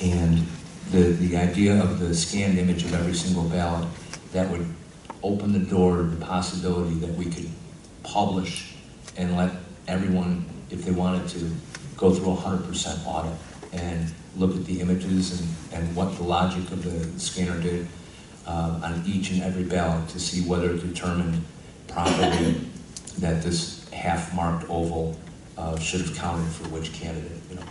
and the, the idea of the scanned image of every single ballot, that would open the door to the possibility that we could publish and let everyone, if they wanted to, go through a hundred percent audit and look at the images and, and what the logic of the scanner did uh, on each and every ballot to see whether it determined properly that this half-marked oval uh, should have counted for which candidate, you know.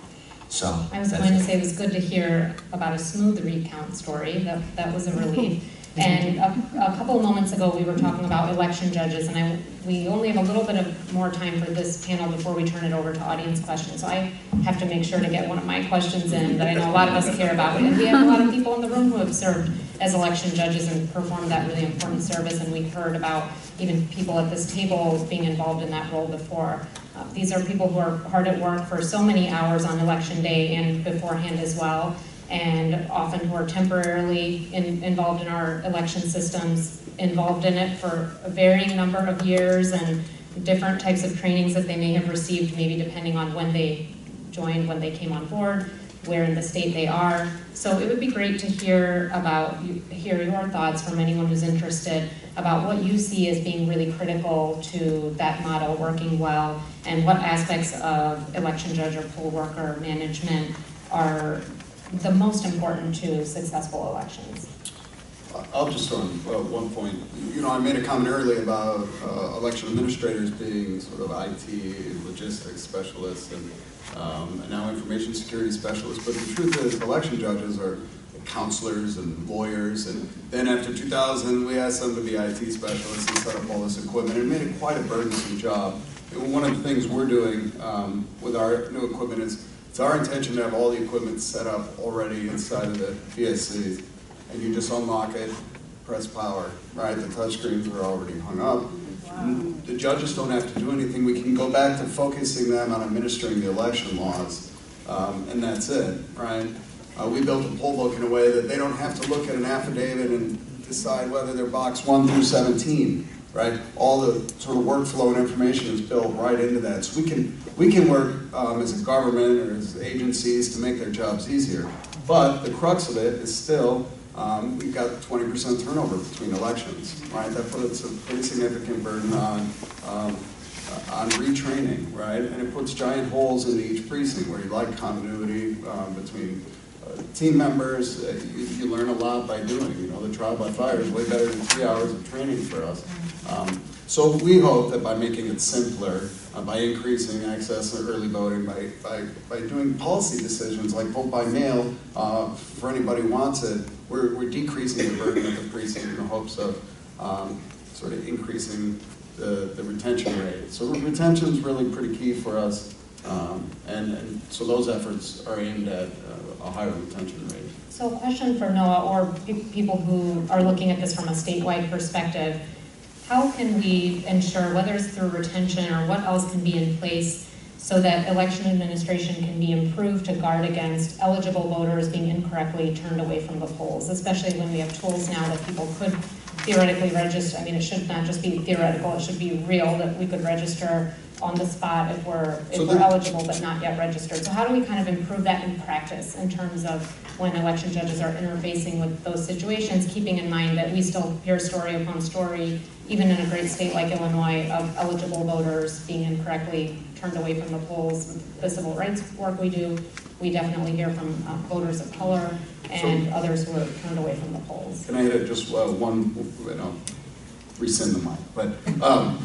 So. I was going to say it was good to hear about a smooth recount story. That, that was a relief. And a, a couple of moments ago, we were talking about election judges, and I, we only have a little bit of more time for this panel before we turn it over to audience questions. So I have to make sure to get one of my questions in that I know a lot of us care about. And we have a lot of people in the room who have served as election judges and performed that really important service, and we've heard about even people at this table being involved in that role before. Uh, These are people who are hard at work for so many hours on election day and beforehand as well, and often who are temporarily in- involved in our election systems, involved in it for a varying number of years and different types of trainings that they may have received, maybe depending on when they joined, when they came on board, where in the state they are. So it would be great to hear about, hear your thoughts from anyone who's interested about what you see as being really critical to that model working well, and what aspects of election judge or poll worker management are the most important to successful elections. I'll just in uh, one point. You know, I made a comment earlier about uh, election administrators being sort of IT logistics specialists and, um, and now information security specialists. But the truth is, election judges are counselors and lawyers. And then after 2000, we asked them to be IT specialists and set up all this equipment. It made it quite a burdensome job. And one of the things we're doing um, with our new equipment is it's our intention to have all the equipment set up already inside of the VSC and you just unlock it, press power, right? The touchscreens are already hung up. The judges don't have to do anything. We can go back to focusing them on administering the election laws, um, and that's it, right? Uh, we built a poll book in a way that they don't have to look at an affidavit and decide whether they're box one through 17, right? All the sort of workflow and information is built right into that. So we can, we can work um, as a government or as agencies to make their jobs easier. But the crux of it is still, um, we've got 20% turnover between elections, right? That puts a pretty significant burden on, um, on retraining, right? And it puts giant holes into each precinct where you like continuity um, between uh, team members. Uh, you, you learn a lot by doing. You know, the trial by fire is way better than three hours of training for us. Um, so we hope that by making it simpler, uh, by increasing access to early voting, by, by, by doing policy decisions like vote by mail uh, for anybody who wants it, we're, we're decreasing the burden of the precinct in the hopes of um, sort of increasing the, the retention rate. So retention is really pretty key for us, um, and, and so those efforts are aimed at uh, a higher retention rate. So a question for Noah, or pe- people who are looking at this from a statewide perspective. How can we ensure, whether it's through retention or what else can be in place, so that election administration can be improved to guard against eligible voters being incorrectly turned away from the polls, especially when we have tools now that people could theoretically register, I mean, it should not just be theoretical, it should be real, that we could register on the spot if we're, if So we're eligible but not yet registered. So how do we kind of improve that in practice in terms of when election judges are interfacing with those situations, keeping in mind that we still hear story upon story, even in a great state like Illinois, of eligible voters being incorrectly turned away from the polls. The civil rights work we do, we definitely hear from uh, voters of color and others who are turned away from the polls. Can I hit it just uh, one, you know, rescind the mic, but um,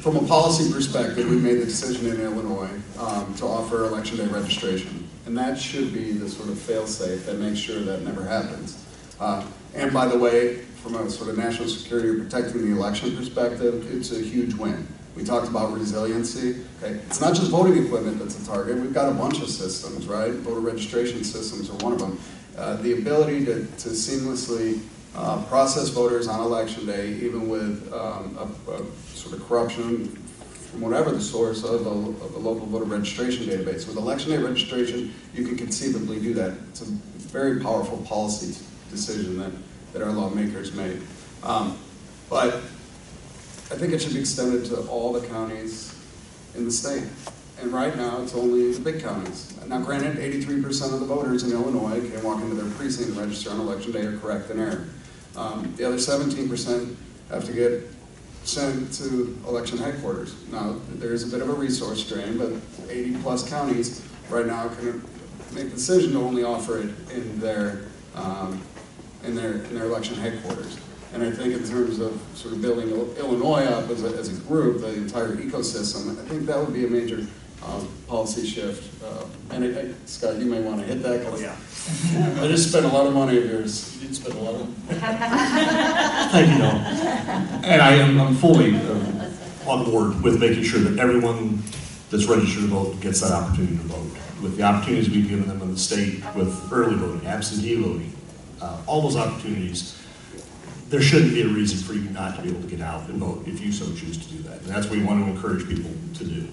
from a policy perspective, we made the decision in Illinois um, to offer election day registration. And that should be the sort of fail-safe that makes sure that never happens. Uh, And by the way, from a sort of national security or protecting the election perspective, it's a huge win. We talked about resiliency. Okay, it's not just voting equipment that's a target. We've got a bunch of systems, right? Voter registration systems are one of them. Uh, the ability to, to seamlessly uh, process voters on election day, even with um, a, a sort of corruption from whatever the source of a, of a local voter registration database. With election day registration, you can conceivably do that. It's a very powerful policy decision that, that our lawmakers made. Um, but I think it should be extended to all the counties in the state. And right now, it's only the big counties. Now granted, 83% of the voters in Illinois can walk into their precinct and register on election day or correct an error. Um, the other 17% have to get sent to election headquarters. Now, there's a bit of a resource drain, but 80 plus counties right now can make the decision to only offer it in their, um, in their, in their election headquarters. And I think in terms of sort of building Illinois up as a, as a group, the entire ecosystem, I think that would be a major um, policy shift. Uh, And I- I- Scott, you may want to hit that. 'cause I just spent a lot of money of yours. You did spend a lot of. Thank you, Noah. And I am, I'm fully um, on board with making sure that everyone that's registered to vote gets that opportunity to vote. With the opportunities we've given them in the state with early voting, absentee voting, uh, all those opportunities, there shouldn't be a reason for you not to be able to get out and vote if you so choose to do that. And that's what we want to encourage people to do.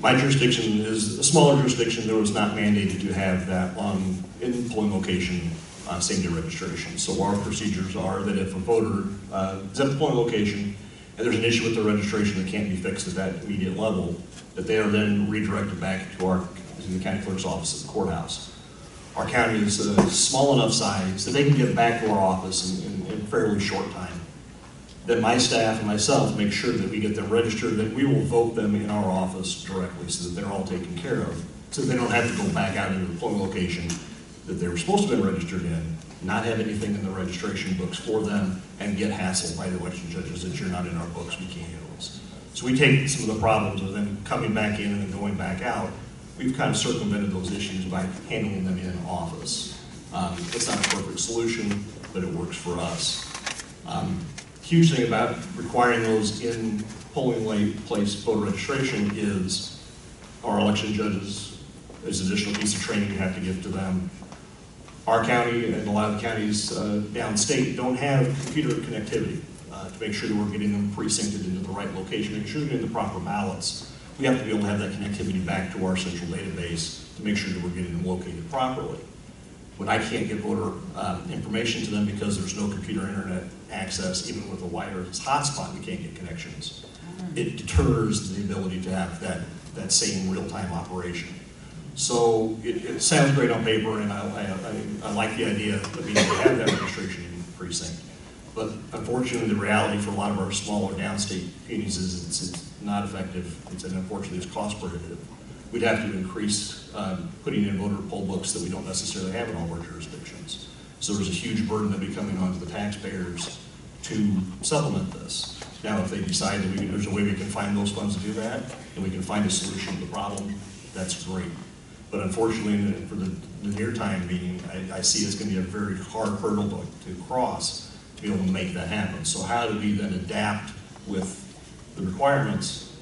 My jurisdiction is a smaller jurisdiction, there was not mandated to have that on, in polling location, uh, same-day registration. So our procedures are that if a voter uh, is at the polling location and there's an issue with their registration that can't be fixed at that immediate level, that they are then redirected back to our, to the county clerk's office at the courthouse. Our county is a small enough size that they can get back to our office in, in, in fairly short time that my staff and myself make sure that we get them registered, that we will vote them in our office directly so that they're all taken care of. So they don't have to go back out into the polling location that they were supposed to have been registered in, not have anything in the registration books for them, and get hassled by the election judges that you're not in our books, we can't handle this. So we take some of the problems of them coming back in and then going back out. We've kind of circumvented those issues by handling them in office. Um, It's not a perfect solution, but it works for us. Um, Huge thing about requiring those in polling place voter registration is our election judges, there's additional piece of training you have to give to them. Our county and a lot of the counties uh, downstate don't have computer connectivity uh, to make sure that we're getting them precincted into the right location, making sure getting the proper ballots. We have to be able to have that connectivity back to our central database to make sure that we're getting them located properly. when I can't get voter um, information to them because there's no computer internet access, even with a wireless hotspot, we can't get connections. It deters the ability to have that, that same real-time operation. So it, it sounds great on paper, and I, I, I- I like the idea of being able to have that registration in precinct. But unfortunately, the reality for a lot of our smaller downstate communities is it's, it's not effective. It's, unfortunately, it's cost prohibitive. We'd have to increase, um, putting in voter poll books that we don't necessarily have in all our jurisdictions. So there's a huge burden that be coming onto the taxpayers to supplement this. Now, if they decide that we, can- there's a way we can find those funds to do that, and we can find a solution to the problem, that's great. But unfortunately, for the, the near time being, I, I see it's gonna be a very hard hurdle to, to cross to be able to make that happen. So how do we then adapt with the requirements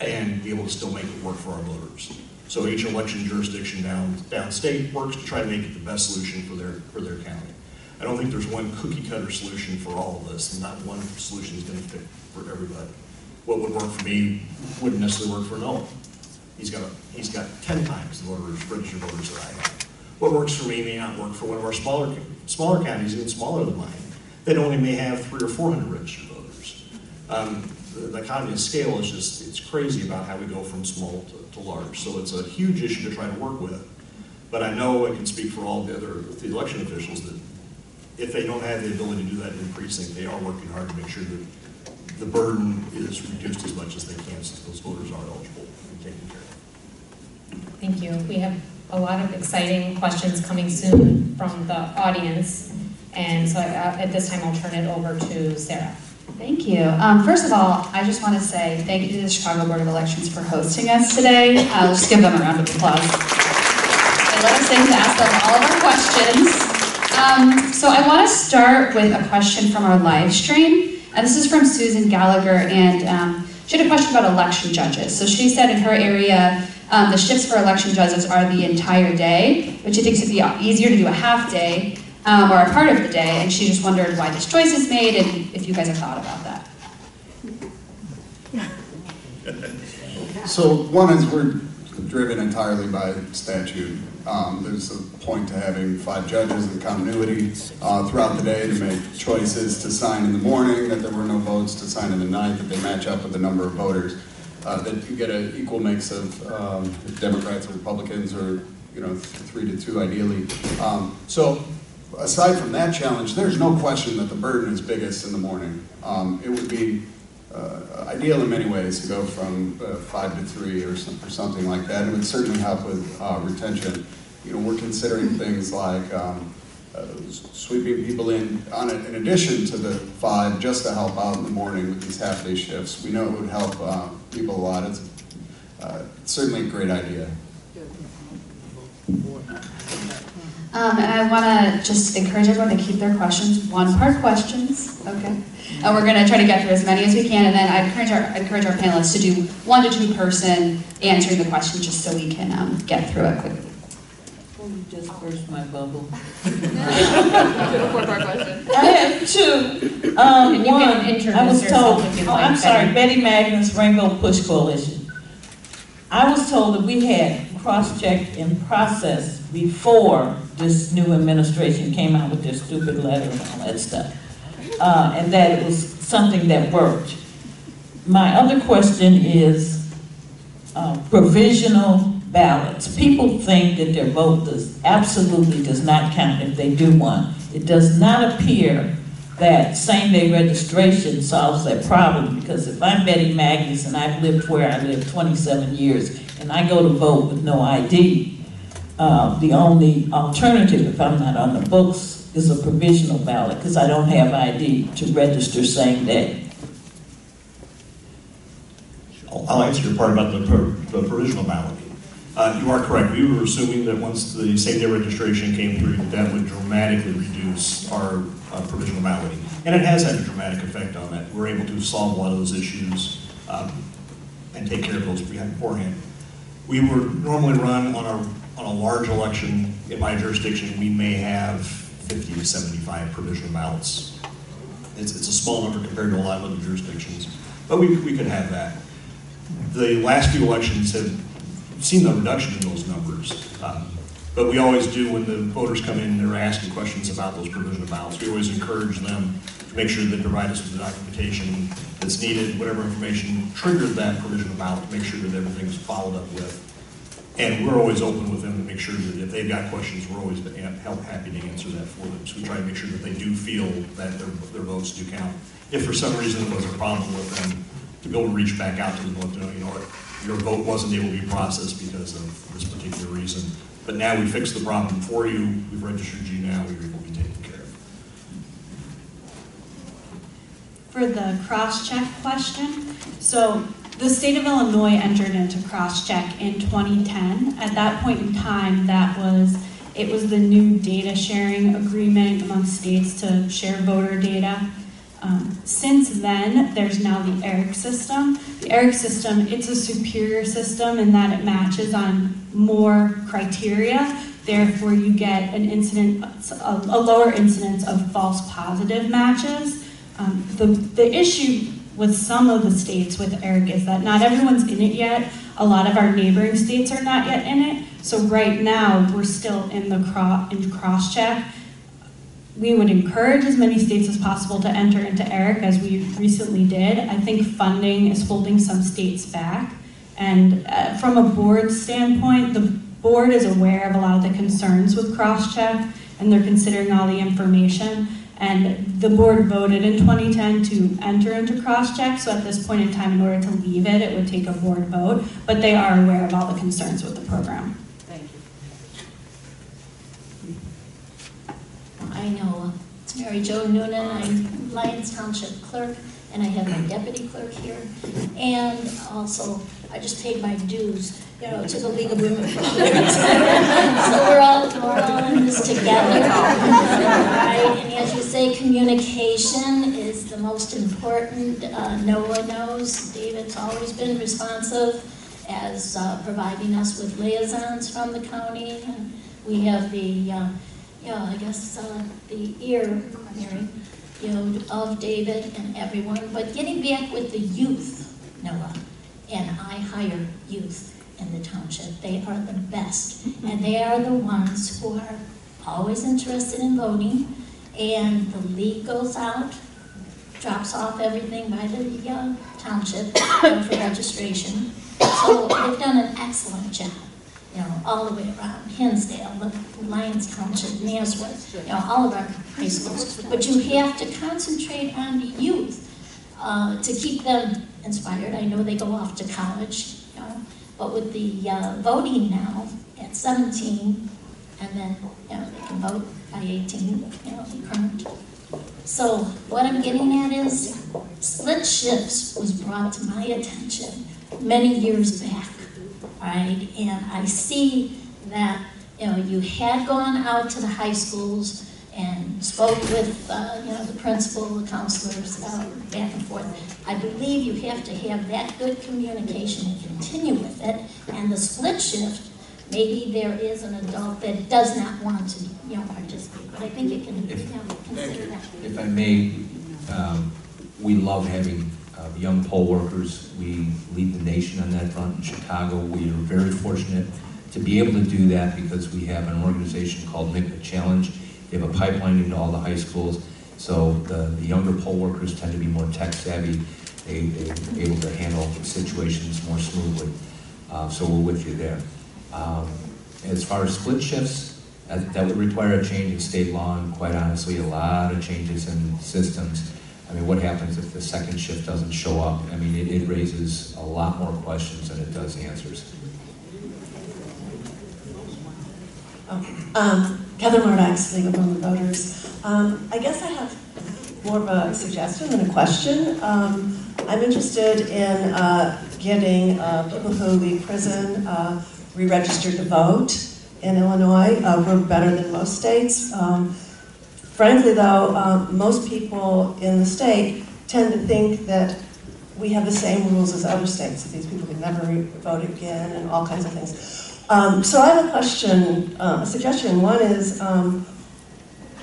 and be able to still make it work for our voters? So each election jurisdiction down, downstate works to try to make it the best solution for their, for their county. I don't think there's one cookie cutter solution for all of this, and not one solution is gonna fit for everybody. What would work for me wouldn't necessarily work for Noah. He's got, a he's got ten times the voters, registered voters that I have. What works for me may not work for one of our smaller, smaller counties, even smaller than mine, that only may have three or four hundred registered voters. Um, the economy of scale is just, it's crazy about how we go from small to, to large. So it's a huge issue to try to work with. But I know I can speak for all the other, the election officials that if they don't have the ability to do that in precinct, they are working hard to make sure that the burden is reduced as much as they can since those voters are eligible and taken care of. Thank you. We have a lot of exciting questions coming soon from the audience. And so uh, at this time, I'll turn it over to Sarah. Thank you. Um, first of all, I just want to say thank you to the Chicago Board of Elections for hosting us today. I'll just give them a round of applause. They let us in to ask them all of our questions. Um, so I want to start with a question from our live stream. And this is from Susan Gallagher, and um, she had a question about election judges. So she said in her area, um, the shifts for election judges are the entire day, which she thinks would be easier to do a half day um, or a part of the day, and she just wondered why this choice is made and if you guys have thought about that. So one is we're driven entirely by statute. Um, there's a point to having five judges and continuity uh, throughout the day to make choices to sign in the morning, that there were no votes to sign in the night, that they match up with the number of voters, uh, that you get an equal mix of um, Democrats or Republicans or, you know, three to two ideally. Um, so aside from that challenge, there's no question that the burden is biggest in the morning. Um, it would be uh, ideal in many ways to go from uh, five to three or, some, or something like that. It would certainly help with uh, retention. You know, we're considering things like um, uh, sweeping people in on it, in addition to the five, just to help out in the morning with these half-day shifts. We know it would help uh, people a lot. It's uh, certainly a great idea. Um, and I want to just encourage everyone to keep their questions one-part questions, okay? And we're going to try to get through as many as we can, and then I encourage our, encourage our panelists to do one to two person answering the question just so we can um, get through it quickly. Oh, you just burst my bubble. Four-part question. I have two. Um, you one, can I was told, oh, like, I'm sorry, Betty. Betty Magnus, Rainbow Push Coalition. I was told that we had cross-checked and processed before this new administration came out with their stupid letter and all that stuff. Uh, and that it was something that worked. My other question is, uh, provisional ballots. People think that their vote does, absolutely does not count if they do one. It does not appear that same-day registration solves that problem, because if I'm Betty Magnus and I've lived where I lived twenty-seven years, and I go to vote with no ID, uh, the only alternative, if I'm not on the books, is a provisional ballot, because I don't have ID to register same day. I'll answer your part about the pro- the provisional ballot. Uh, You are correct. We were assuming that once the same-day registration came through, that would dramatically reduce our uh, provisional balloting. And it has had a dramatic effect on that. We're able to solve a lot of those issues um, and take care of those beforehand. We would normally run on a, on a large election in my jurisdiction, we may have 50 to 75 provisional ballots. It's, it's a small number compared to a lot of other jurisdictions, but we, we could have that. The last few elections have seen the reduction in those numbers. Um, But we always do, when the voters come in, they're asking questions about those provisional ballots. We always encourage them to make sure they provide us with the documentation that's needed, whatever information triggered that provisional ballot, to make sure that everything's followed up with. And we're always open with them to make sure that if they've got questions, we're always happy to answer that for them. So we try to make sure that they do feel that their, their votes do count. If for some reason there was a problem with them, to be able to reach back out to them, let them know, you know, your vote wasn't able to be processed because of this particular reason. But now we fixed the problem for you, we've registered you now, you're able to be taken care of. For the cross-check question, so the state of Illinois entered into cross-check in 2010. At that point in time, that was, it was the new data sharing agreement among states to share voter data. Um, Since then, there's now the ERIC system. The ERIC system, it's a superior system in that it matches on more criteria. Therefore, you get an incident, a a lower incidence of false positive matches. Um, The, the issue with some of the states with ERIC is that not everyone's in it yet. A lot of our neighboring states are not yet in it. So right now, we're still in the cross-check. We would encourage as many states as possible to enter into ERIC as we recently did. I think funding is holding some states back. And uh, from a board standpoint, the board is aware of a lot of the concerns with cross-check and they're considering all the information. And the board voted in 2010 to enter into cross-check, so at this point in time, in order to leave it, it would take a board vote. But they are aware of all the concerns with the program. Thank you. I know, it's Mary Jo Noonan, I'm Lyons Township Clerk, and I have my deputy clerk here. And also, I just paid my dues, you know, to the League of Women Voters. So we're all, we're all in this together. Right, and as you say, communication is the most important. Uh, Noah knows, David's always been responsive as uh, providing us with liaisons from the county. And We have the, uh, yeah, I guess, uh, the ear, Mary, you know, of David and everyone, but getting back with the youth, Noah, and I hire youth in the township, they are the best, and they are the ones who are always interested in voting, and the league goes out, drops off everything by the uh, township for registration, so they've done an excellent job you know, all the way around, Hinsdale, the Lyons Township, Nazareth, you know, all of our high schools. But you have to concentrate on the youth uh, to keep them inspired. I know they go off to college, but with the uh, voting now at 17, and then, you know, they can vote by 18, you know, current. So what I'm getting at is, split shifts was brought to my attention many years back right? And I see that, you know, you had gone out to the high schools spoke with, uh, you know, the principal, the counselors, uh, back and forth. I believe you have to have that good communication and continue with it. And the split shift, maybe there is an adult that does not want to, you know, participate, but I think it can, you know, consider that. If I may, um, we love having uh, young poll workers. We lead the nation on that front in Chicago. We are very fortunate to be able to do that because we have an organization called Mikva Challenge. They have a pipeline into all the high schools. So the, the younger poll workers tend to be more tech savvy. They, they're able to handle situations more smoothly. Uh, so we're with you there. Um, as far as split shifts, that, that would require a change in state law and quite honestly, a lot of changes in systems. I mean, what happens if the second shift doesn't show up? I mean, it, it raises a lot more questions than it does answers. Um, Heather Murdoch's League of Voters. Um, I guess I have more of a suggestion than a question. Um, I'm interested in uh, getting uh, people who leave prison uh, re-registered to vote in Illinois. Uh, we're better than most states. Um, frankly, though, uh, most people in the state tend to think that we have the same rules as other states, that these people can never vote again and all kinds of things. Um, so I have a question, uh, a suggestion. One is, um,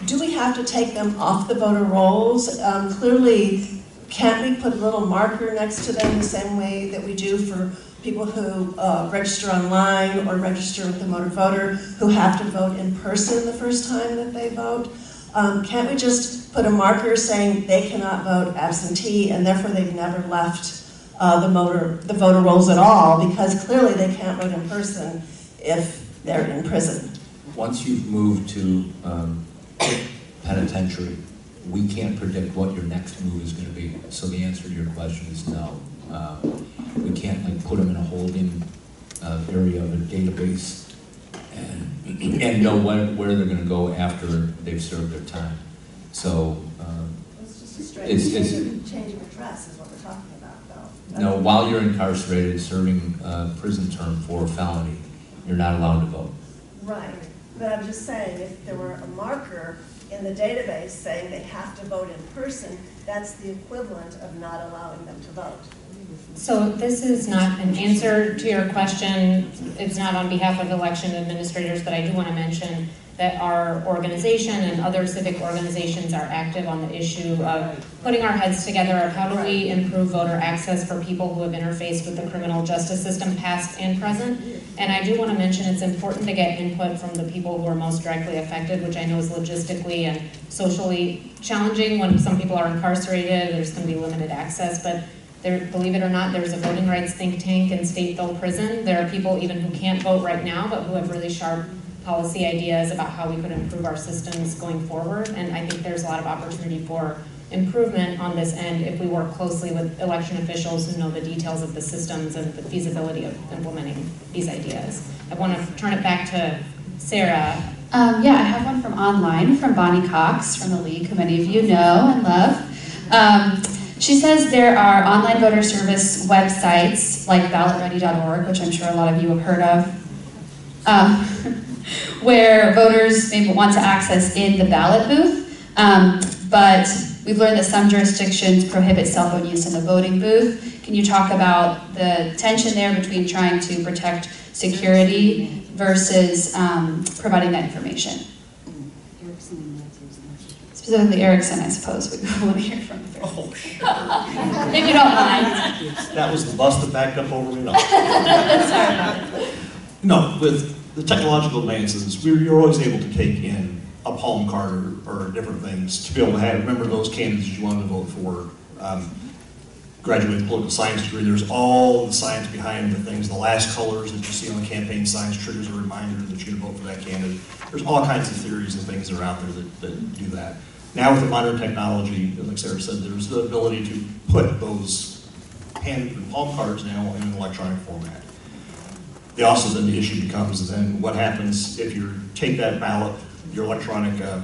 do we have to take them off the voter rolls? Um, clearly, can't we put a little marker next to them the same way that we do for people who uh, register online or register with the motor voter who have to vote in person the first time that they vote. Um, can't we just put a marker saying they cannot vote absentee and therefore they've never left uh, the motor, the voter rolls at all because clearly they can't vote in person if they're in prison. Once you've moved to um, penitentiary, we can't predict what your next move is gonna be. So the answer to your question is no. Uh, We can't like put them in a holding uh, area of a database and, and know where, where they're gonna go after they've served their time. So, um, It's just a straight It's- it's- change of- change of address is what we're talking about, though. no, while you're incarcerated, serving a prison term for a felony, you're not allowed to vote. Right, but I'm just saying, if there were a marker in the database saying they have to vote in person, that's the equivalent of not allowing them to vote. So this is not an answer to your question. It's not on behalf of election administrators, but I do want to mention that our organization and other civic organizations are active on the issue of putting our heads together of how do we improve voter access for people who have interfaced with the criminal justice system, past and present. And I do want to mention it's important to get input from the people who are most directly affected, which I know is logistically and socially challenging when some people are incarcerated, there's going to be limited access, but there, believe it or not, there's a voting rights think tank in Stateville Prison. There are people even who can't vote right now, but who have really sharp policy ideas about how we could improve our systems going forward. And I think there's a lot of opportunity for improvement on this end if we work closely with election officials who know the details of the systems and the feasibility of implementing these ideas. I want to turn it back to Sarah. Um, yeah, I have one from online from Bonnie Cox from the League, who many of you know and love. Um, she says there are online voter service websites like ballotready.org, which I'm sure a lot of you have heard of, um, where voters may want to access in the ballot booth. Um, but we've learned that some jurisdictions prohibit cell phone use in the voting booth. Can you talk about the tension there between trying to protect security versus um, providing that information? Specifically Erickson, I suppose, we want to hear from. Oh, shit. If you don't mind. That was the bus that backed up over me. No. Sorry about it. No, with the technological advances, you're always able to take in a palm card or, or different things to be able to have, remember those candidates you wanted to vote for. Um, graduated political science degree, there's all the science behind the things, the last colors that you see on the campaign signs triggers a reminder that you're gonna vote for that candidate. There's all kinds of theories and things that are out there that, that do that. Now with the modern technology, like Sarah said, there's the ability to put those hand and palm cards now in an electronic format. The also then the issue becomes then what happens if you take that ballot, your electronic uh,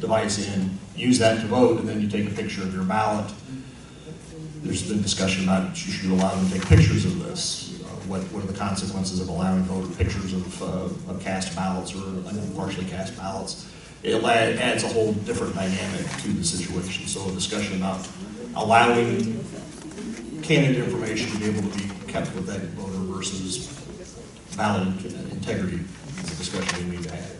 device in, use that to vote, and then you take a picture of your ballot. There's been discussion about should you should allow them to take pictures of this. Uh, What, what are the consequences of allowing voter pictures of, uh, of cast ballots or partially cast ballots? It adds a whole different dynamic to the situation. So a discussion about allowing candidate information to be able to be kept with that voter versus ballot integrity is a discussion we need to have.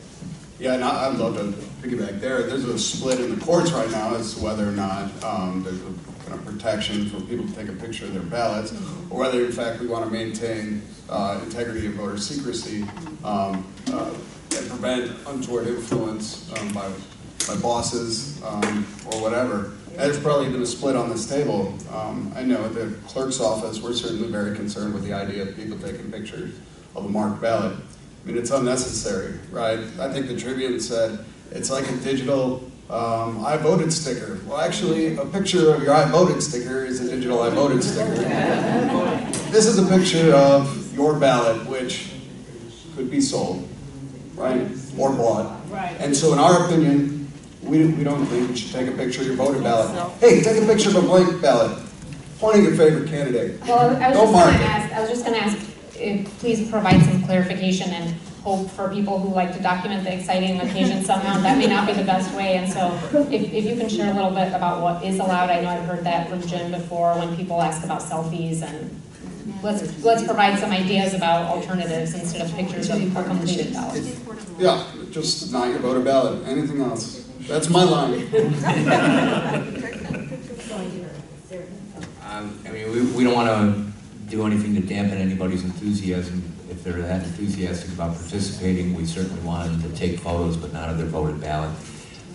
Yeah, and I- I'd love to piggyback there. There's a split in the courts right now as to whether or not um, there's a kind of protection for people to take a picture of their ballots, or whether in fact we want to maintain uh, integrity of voter secrecy um, uh, and prevent untoward influence um, by, by bosses um, or whatever. There's probably been a split on this table. Um, I know at the clerk's office, we're certainly very concerned with the idea of people taking pictures of a marked ballot. I mean, it's unnecessary, right? I think the Tribune said it's like a digital um, I voted sticker. Well, actually, a picture of your I voted sticker is a digital I voted sticker. this is a picture of your ballot, which could be sold, right? Or bought. Right. And so, in our opinion, we, we don't think you should take a picture of your voted ballot. Hey, take a picture of a blank ballot. Pointing your favorite candidate. Well, I was Don't just mark gonna ask, I was just gonna ask, if, please provide some clarification and hope for people who like to document the exciting occasion somehow. That may not be the best way, and so if, if you can share a little bit about what is allowed, I know I've heard that from Jim before when people ask about selfies and let's, let's provide some ideas about alternatives instead of pictures of a completed ballot. Yeah, just not your voter ballot. Anything else? That's my line. Um, I mean, we, we don't want to do anything to dampen anybody's enthusiasm. If they're that enthusiastic about participating, we certainly want them to take photos, but not of their voted ballot,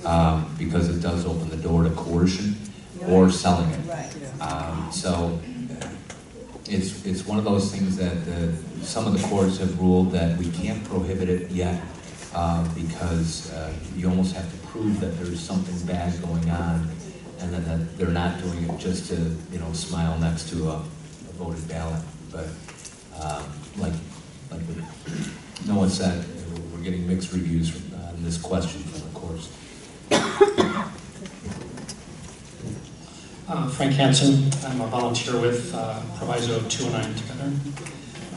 um, because it does open the door to coercion or selling it. Um, So it's, it's one of those things that uh, some of the courts have ruled that we can't prohibit it yet uh, because uh, you almost have to prove that there's something bad going on and that they're not doing it just to, you know, smile next to a voted ballot. But um, like, like Noah said, we're getting mixed reviews from- on this question from the course. Uh, Frank Hansen, I'm a volunteer with uh, Proviso 2 and 9 together.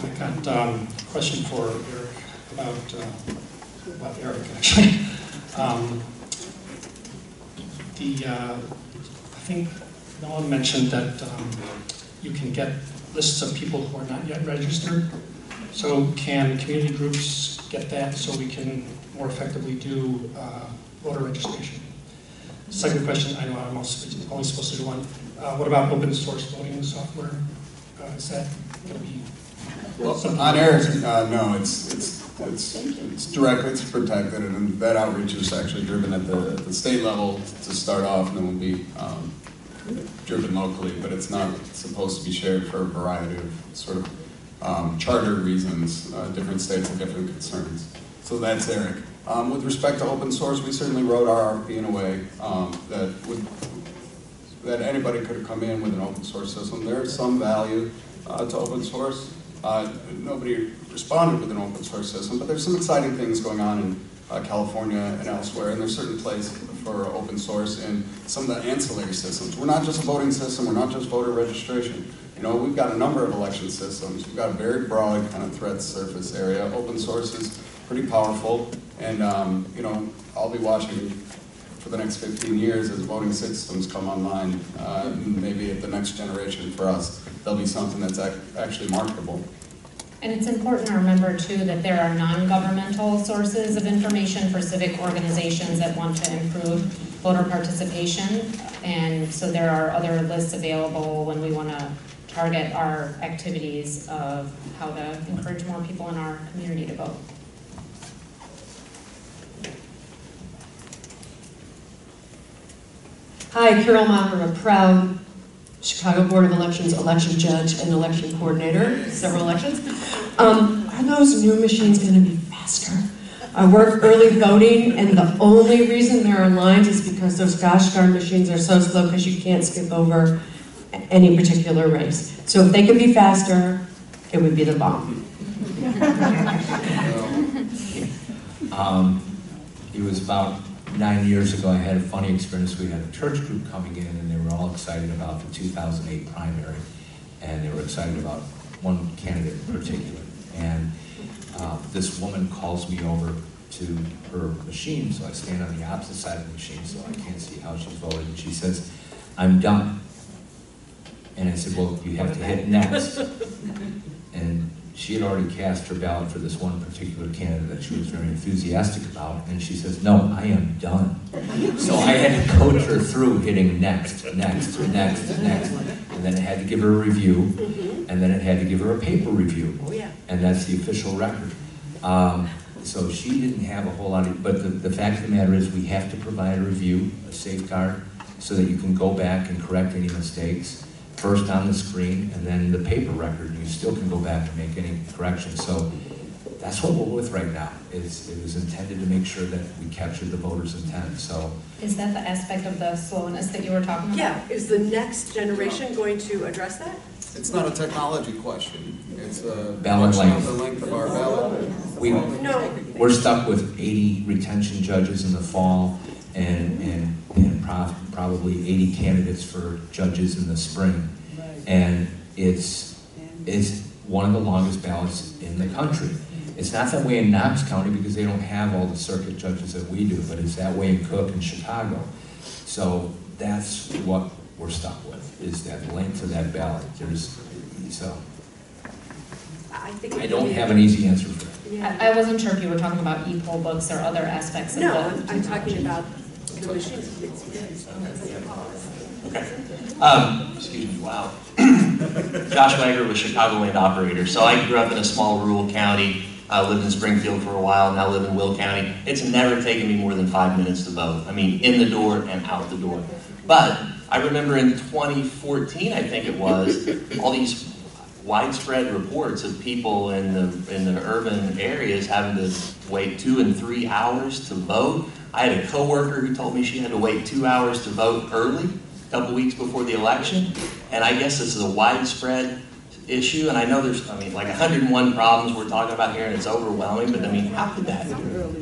I got um, a question for Eric about, uh, about ERIC, actually. Um, The, uh, I think Noah mentioned that um, you can get lists of people who are not yet registered. So can community groups get that so we can more effectively do uh, voter registration? Second question, I know I'm also only supposed to do one. Uh, What about open source voting software? Uh, Is that going to be Well, something? on air, uh, no, it's, it's, it's, it's directly, it's protected, and that outreach is actually driven at the, the state level to start off, and then we'll be, um, driven locally, but it's not supposed to be shared for a variety of sort of, um, charter reasons, uh, different states have different concerns. So that's ERIC. Um, with respect to open source, we certainly wrote our RFP in a way, um, that would, that anybody could come in with an open source system. There's some value uh, to open source. Uh, Nobody responded with an open source system, but there's some exciting things going on in uh, California and elsewhere, and there's certain place for open source and some of the ancillary systems. We're not just a voting system, we're not just voter registration. You know, we've got a number of election systems. We've got a very broad kind of threat surface area. Open source is pretty powerful, and, um, you know, I'll be watching for the next 15 years as voting systems come online. Uh, maybe at the next generation for us, there'll be something that's ac- actually marketable. And it's important to remember too that there are non-governmental sources of information for civic organizations that want to improve voter participation. And so there are other lists available when we want to target our activities of how to encourage more people in our community to vote. Hi, Carol Maher, a proud Chicago Board of Elections election judge and election coordinator, several elections. Um, are those new machines going to be faster? I work early voting, and the only reason there are lines is because those gosh darn machines are so slow because you can't skip over any particular race. So if they could be faster, it would be the bomb. Um, It was about nine years ago, I had a funny experience. We had a church group coming in, and they were all excited about the 2008 primary, and they were excited about one candidate in particular. And uh, this woman calls me over to her machine, so I stand on the opposite side of the machine, so I can't see how she's voted, and she says, "I'm done." And I said, "Well, you have to hit next." And she had already cast her ballot for this one particular candidate that she was very enthusiastic about, and she says, "No, I am done." So I had to coach her through hitting next, next, next, next, and then it had to give her a review, and then it had to give her a paper review, Oh, yeah. and that's the official record. Um, so she didn't have a whole lot of, but the, the fact of the matter is, we have to provide a review, a safeguard, so that you can go back and correct any mistakes first on the screen and then the paper record, you still can go back and make any corrections. So that's what we're with right now. Is it was intended to make sure that we captured the voters' intent. So Is that the aspect of the slowness that you were talking about? Yeah, is the next generation going to address that? It's not a technology question. It's a Ballot length. the length of our ballot. we No. we're stuck with 80 retention judges in the fall and and and probably 80 candidates for judges in the spring, and it's it's one of the longest ballots in the country. It's not that way in Knox County because they don't have all the circuit judges that we do, but it's that way in Cook and Chicago. So that's what we're stuck with, is that length of that ballot. There's, so, I think. I don't have an easy answer for that. Yeah. I, I wasn't sure if you were talking about e-poll books or other aspects of the No, I'm, I'm talking about Okay. Um, excuse me, wow. Josh Wager with Chicagoland Operator. So I grew up in a small rural county. I lived in Springfield for a while, now live in Will County. It's never taken me more than five minutes to vote. I mean, in the door and out the door. But I remember in 2014, I think it was, all these widespread reports of people in the in the urban areas having to wait two and three hours to vote. I had a coworker who told me she had to wait two hours to vote early, a couple weeks before the election. And I guess this is a widespread issue, and I know there's, I mean, like 101 problems we're talking about here, and it's overwhelming, but I mean, how could that,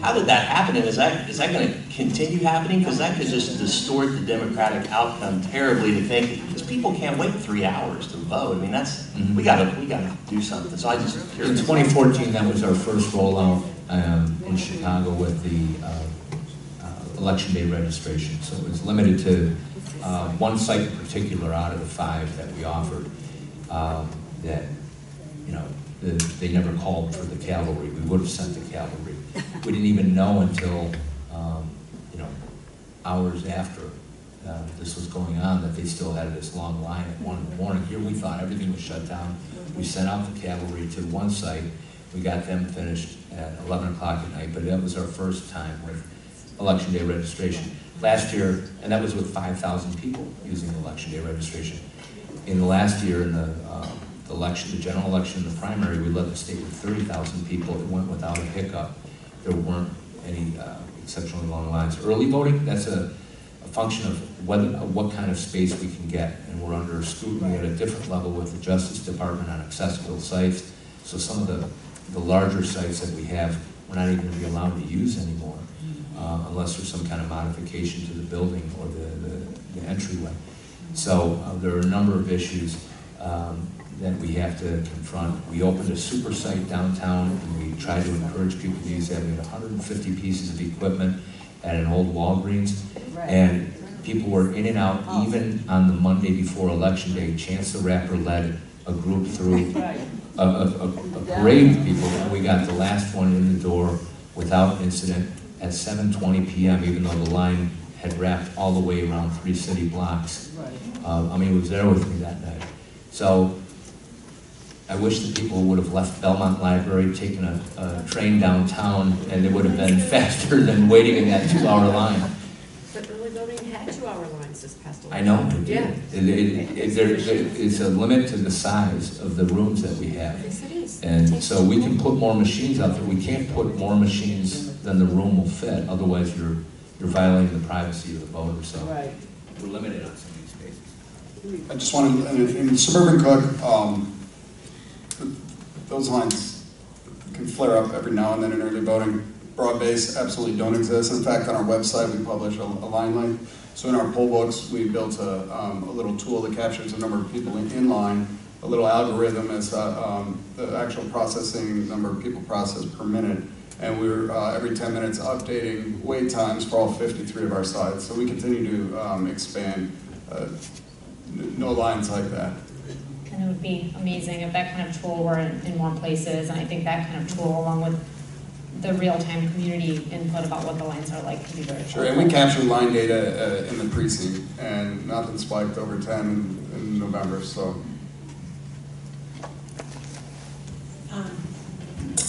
how did that happen, and is that, is that gonna continue happening? Because that could just distort the democratic outcome terribly to think, because people can't wait three hours to vote, I mean, that's, we gotta, we gotta do something, so I just. In 2014, that was our first rollout um, in Chicago with the uh, election day registration. So it was limited to uh, one site in particular out of the five that we offered um, that, you know, the- they never called for the cavalry. We would have sent the cavalry. We didn't even know until, um, you know, hours after uh, this was going on that they still had this long line at one in the morning. Here, we thought everything was shut down. We sent out the cavalry to one site. We got them finished at 11 o'clock at night, but that was our first time with election day registration. Last year, and that was with 5,000 people using election day registration. In the last year, in the uh, the election, the general election, the primary, we led the state with 30,000 people. It went without a hiccup. There weren't any uh, exceptionally long lines. Early voting, that's a, a function of whether, what kind of space we can get. And we're under scrutiny at a different level with the Justice Department on accessible sites. So some of the, the larger sites that we have, we're not even going to be allowed to use anymore uh, unless there's some kind of modification to the building or the, the, the entryway. So uh, there are a number of issues um, that we have to confront. We opened a super site downtown, and we tried to encourage people to use that. We had 150 pieces of equipment at an old Walgreens, and people were in and out even on the Monday before Election Day. Chance the Rapper led a group through a, a, a, a parade of people, and we got the last one in the door without incident at 7:20 p.m., even though the line had wrapped all the way around three city blocks. Uh, I mean, it was there with me that night. So I wish the people would have left Belmont Library, taken a, a train downtown, and it would have been faster than waiting in that two-hour line. But early voting had two-hour lines this past I election. know. Yeah. It, it, it, there, there- it's a limit to the size of the rooms that we have. Yes, it is. And so we can put more machines out there. We can't put more machines than the room will fit, otherwise you're, you're violating the privacy of the voter, so. Right. We're limited on some of these spaces. I just wanted, in, in suburban Cook, um, those lines can flare up every now and then in early voting. Broad base absolutely don't exist. In fact, on our website, we publish a, a line length. So in our poll books, we built a, um, a little tool that captures the number of people in, in line. A little algorithm is uh, um, the actual processing number of people processed per minute. And we're uh, every 10 minutes updating wait times for all 53 of our sites. So we continue to um, expand. Uh, no lines like that. And it would be amazing if that kind of tool were in, in more places, and I think that kind of tool, along with the real-time community input about what the lines are like, could be very. Sure, and we capture line data uh, in the precinct, and nothing spiked over 10 in, in November, so. Um,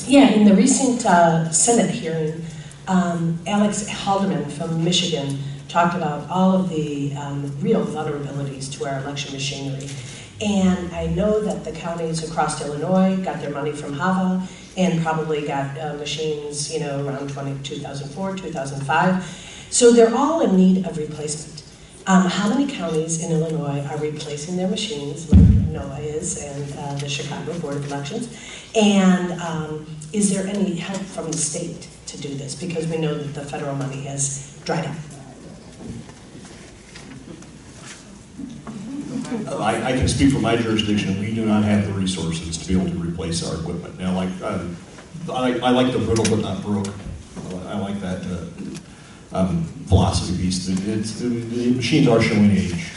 Yeah, in the recent uh, Senate hearing, um, Alex Halderman from Michigan talked about all of the um, real vulnerabilities to our election machinery. And I know that the counties across Illinois got their money from HAVA and probably got uh, machines, you know, around 20, 2004, 2005. So they're all in need of replacement. Um, how many counties in Illinois are replacing their machines, Noah is and uh, the Chicago Board of Elections? And um, is there any help from the state to do this? Because we know that the federal money has dried up. I, I can speak for my jurisdiction, we do not have the resources to be able to replace our equipment. Now, like, um, I, I like the brittle but not broke, I like that uh, um, philosophy piece. The, the machines are showing age.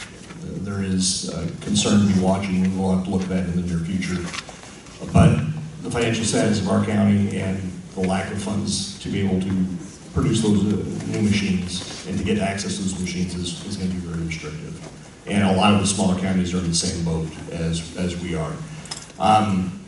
There is uh, concern to be watching, and we'll have to look at that in the near future. But the financial status of our county and the lack of funds to be able to produce those uh, new machines and to get access to those machines is, is going to be very restrictive. And a lot of the smaller counties are in the same boat as, as we are. Um,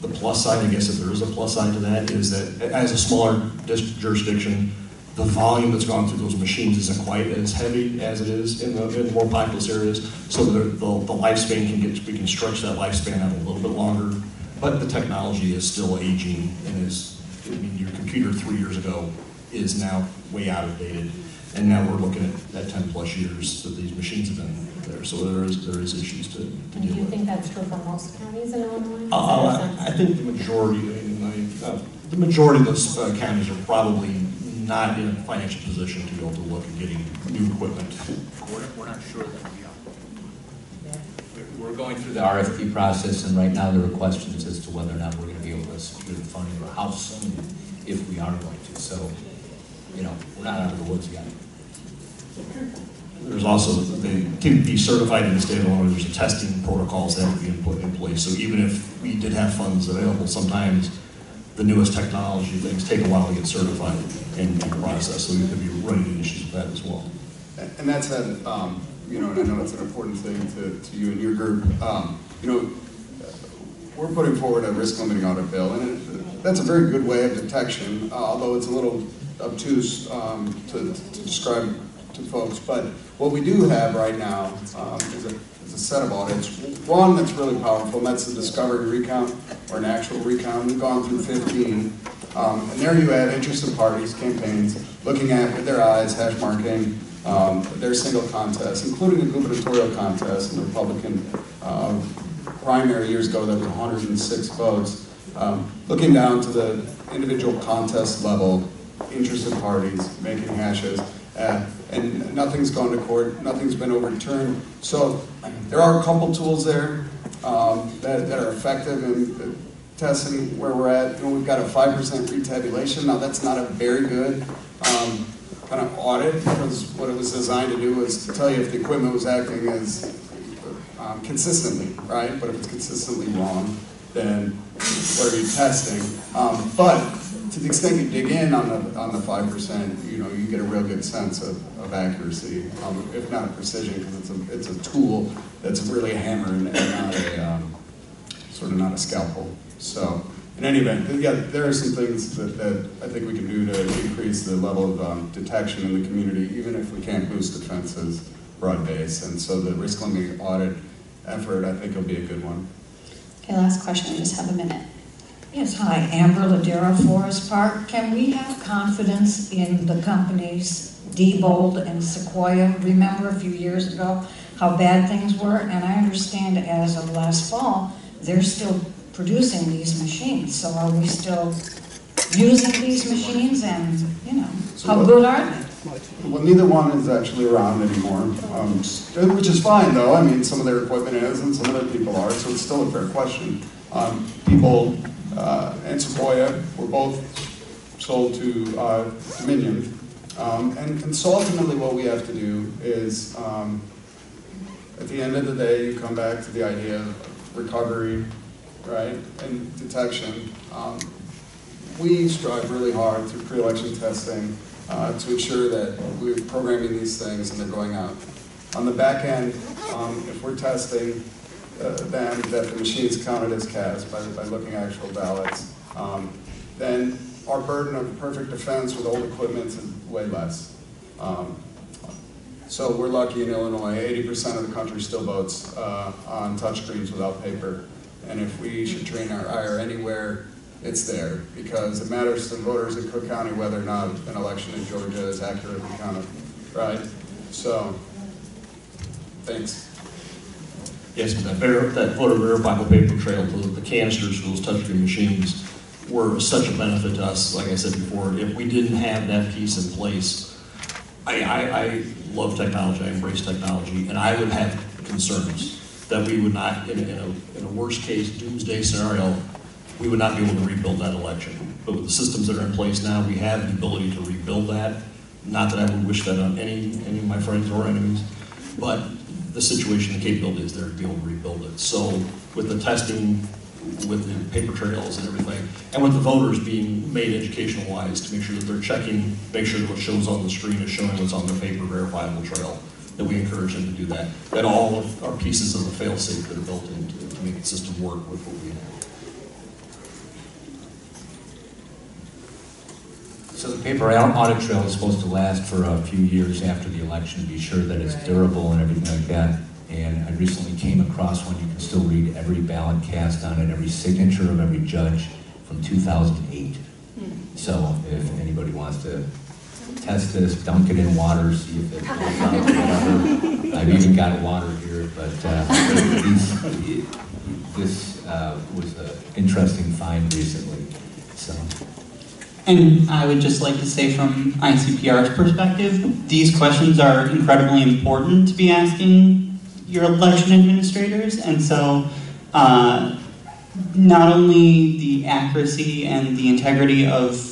the plus side, I guess if there is a plus side to that, is that as a smaller jurisdiction, the volume that's gone through those machines isn't quite as heavy as it is in the, in the more populous areas. So the, the, the lifespan can get, we can stretch that lifespan out a little bit longer. But the technology is still aging and is, I mean, your computer three years ago is now way out of dated. And now we're looking at, at ten plus years that these machines have been there. So there is, there is issues to, to And do you with. think that's true for most counties in Illinois? Uh, I I think the majority, I mean, I- uh, the majority of those uh, counties are probably not in a financial position to be able to look at getting new equipment. We're, we're not sure that we are. We're going through the RFP process, and right now there are questions as to whether or not we're gonna be able to secure the funding, or how soon, if we are going to. So, you know, we're not out of the woods yet. There's also, they, to be certified in the state of Illinois, there's a testing protocols that have to be put in place. So even if we did have funds available, sometimes the newest technology things take a while to get certified and be processed. So we could be running into issues with that as well. And that's a, um, you know, and I know it's an important thing to, to you and your group. Um, you know, we're putting forward a risk limiting audit bill, and it, that's a very good way of detection, uh, although it's a little obtuse um, to, to describe to folks. But what we do have right now um, is, a, is a set of audits. One that's really powerful, and that's the discovery recount or an actual recount. We've gone through 15. Um, and there you have interested parties, campaigns, looking at with their eyes, hash marking, um, their single contests, including a gubernatorial contest in the Republican uh, primary years ago, that was 106 votes. Um, looking down to the individual contest level, interested parties making hashes, uh, and nothing's gone to court, nothing's been overturned. So there are a couple tools there um, that, that are effective in uh, testing where we're at. You know, we've got a 5% retabulation. Now, that's not a very good um, kind of audit because what it was designed to do was to tell you if the equipment was acting as um, consistently, right? But if it's consistently wrong, then what are you testing? Um, but to the extent you dig in on the on the five percent, you know, you get a real good sense of, of accuracy, um, if not precision, because it's a it's a tool that's really a hammer and, not a um, sort of not a scalpel. So in any event, yeah, there are some things that, that I think we can do to increase the level of um, detection in the community, even if we can't boost defenses broad base. And so the risk limiting audit effort, I think, will be a good one. Okay, last question, we just have a minute. Yes, hi, Amber Ladera, Forest Park. Can we have confidence in the companies Diebold and Sequoia? Remember a few years ago how bad things were? And I understand as of last fall, they're still producing these machines. So are we still using these machines and, you know, how good are they? Well, neither one is actually around anymore, um, which is fine though. I mean, some of their equipment is and some of their people are, so it's still a fair question. Um, people uh, and Sequoia were both sold to uh, Dominion. Um, and, and so ultimately what we have to do is, um, at the end of the day, you come back to the idea of recovery, right, and detection. Um, we strive really hard through pre-election testing uh, to ensure that we're programming these things and they're going out. On the back end, um, if we're testing uh, that the machine's counted as cast by, by looking at actual ballots, um, then our burden of perfect defense with old equipment is way less. Um, so we're lucky in Illinois, 80% of the country still votes uh, on touchscreens without paper. And if we should train our ire anywhere, it's there because it matters to voters in Cook County whether or not an election in Georgia is accurately counted, right? So, thanks. Yes, that, ver- that voter verifiable paper trail to the canisters for those touchscreen machines were such a benefit to us, like I said before. If we didn't have that piece in place, I, I, I love technology, I embrace technology, and I would have concerns that we would not, in a, in a, in a worst case doomsday scenario, we would not be able to rebuild that election. But with the systems that are in place now, we have the ability to rebuild that. Not that I would wish that on any, any of my friends or enemies, but the situation, the capability is there to be able to rebuild it. So with the testing with the paper trails and everything, and with the voters being made educational wise to make sure that they're checking, make sure that what shows on the screen is showing what's on the paper verifiable trail. That we encourage them to do that. That all our pieces of the fail-safe that are built into to make the system work with what we have. So the paper audit trail is supposed to last for a few years after the election, to be sure that it's durable and everything like that. And I recently came across one, you can still read every ballot cast on it, every signature of every judge from 2008. So if anybody wants to test this, dunk it in water, see if it goes out, whatever. I've even got water here, but uh, these- this uh, was an interesting find recently, so. And I would just like to say from ICPR's perspective, these questions are incredibly important to be asking your election administrators. And so uh, not only the accuracy and the integrity of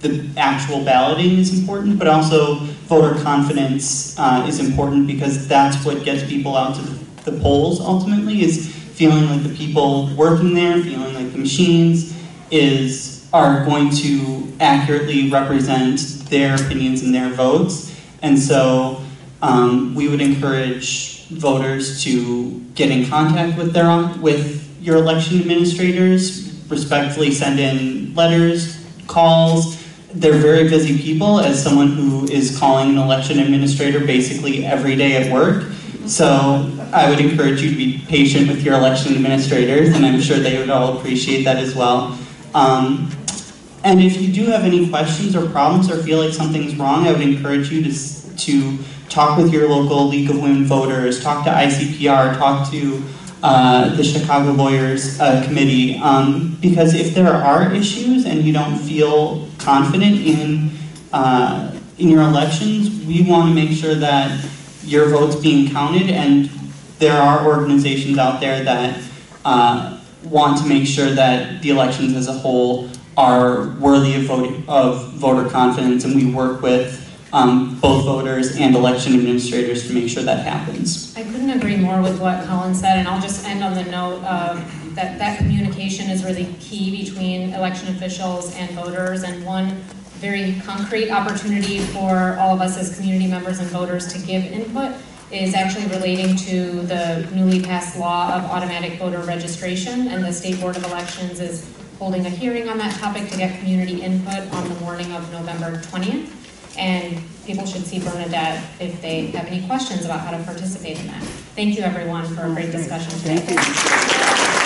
the actual balloting is important, but also voter confidence uh, is important because that's what gets people out to the polls ultimately is feeling like the people working there, feeling like the machines is are going to accurately represent their opinions and their votes. And so um, we would encourage voters to get in contact with their with your election administrators, respectfully send in letters, calls. They're very busy people. As someone who is calling an election administrator basically every day at work, so I would encourage you to be patient with your election administrators, and I'm sure they would all appreciate that as well. Um, and if you do have any questions or problems or feel like something's wrong, I would encourage you to, to talk with your local League of Women Voters, talk to ICPR, talk to uh, the Chicago Lawyers uh, Committee, um, because if there are issues and you don't feel confident in, uh, in your elections, we want to make sure that your vote's being counted, and there are organizations out there that uh, want to make sure that the elections as a whole are worthy of, voting, of voter confidence, and we work with um, both voters and election administrators to make sure that happens. I couldn't agree more with what Colin said, and I'll just end on the note of that that communication is really key between election officials and voters, and one very concrete opportunity for all of us as community members and voters to give input is actually relating to the newly passed law of automatic voter registration, and the State Board of Elections is holding a hearing on that topic to get community input on the morning of November 20th. And people should see Bernadette if they have any questions about how to participate in that. Thank you, everyone, for a great discussion today.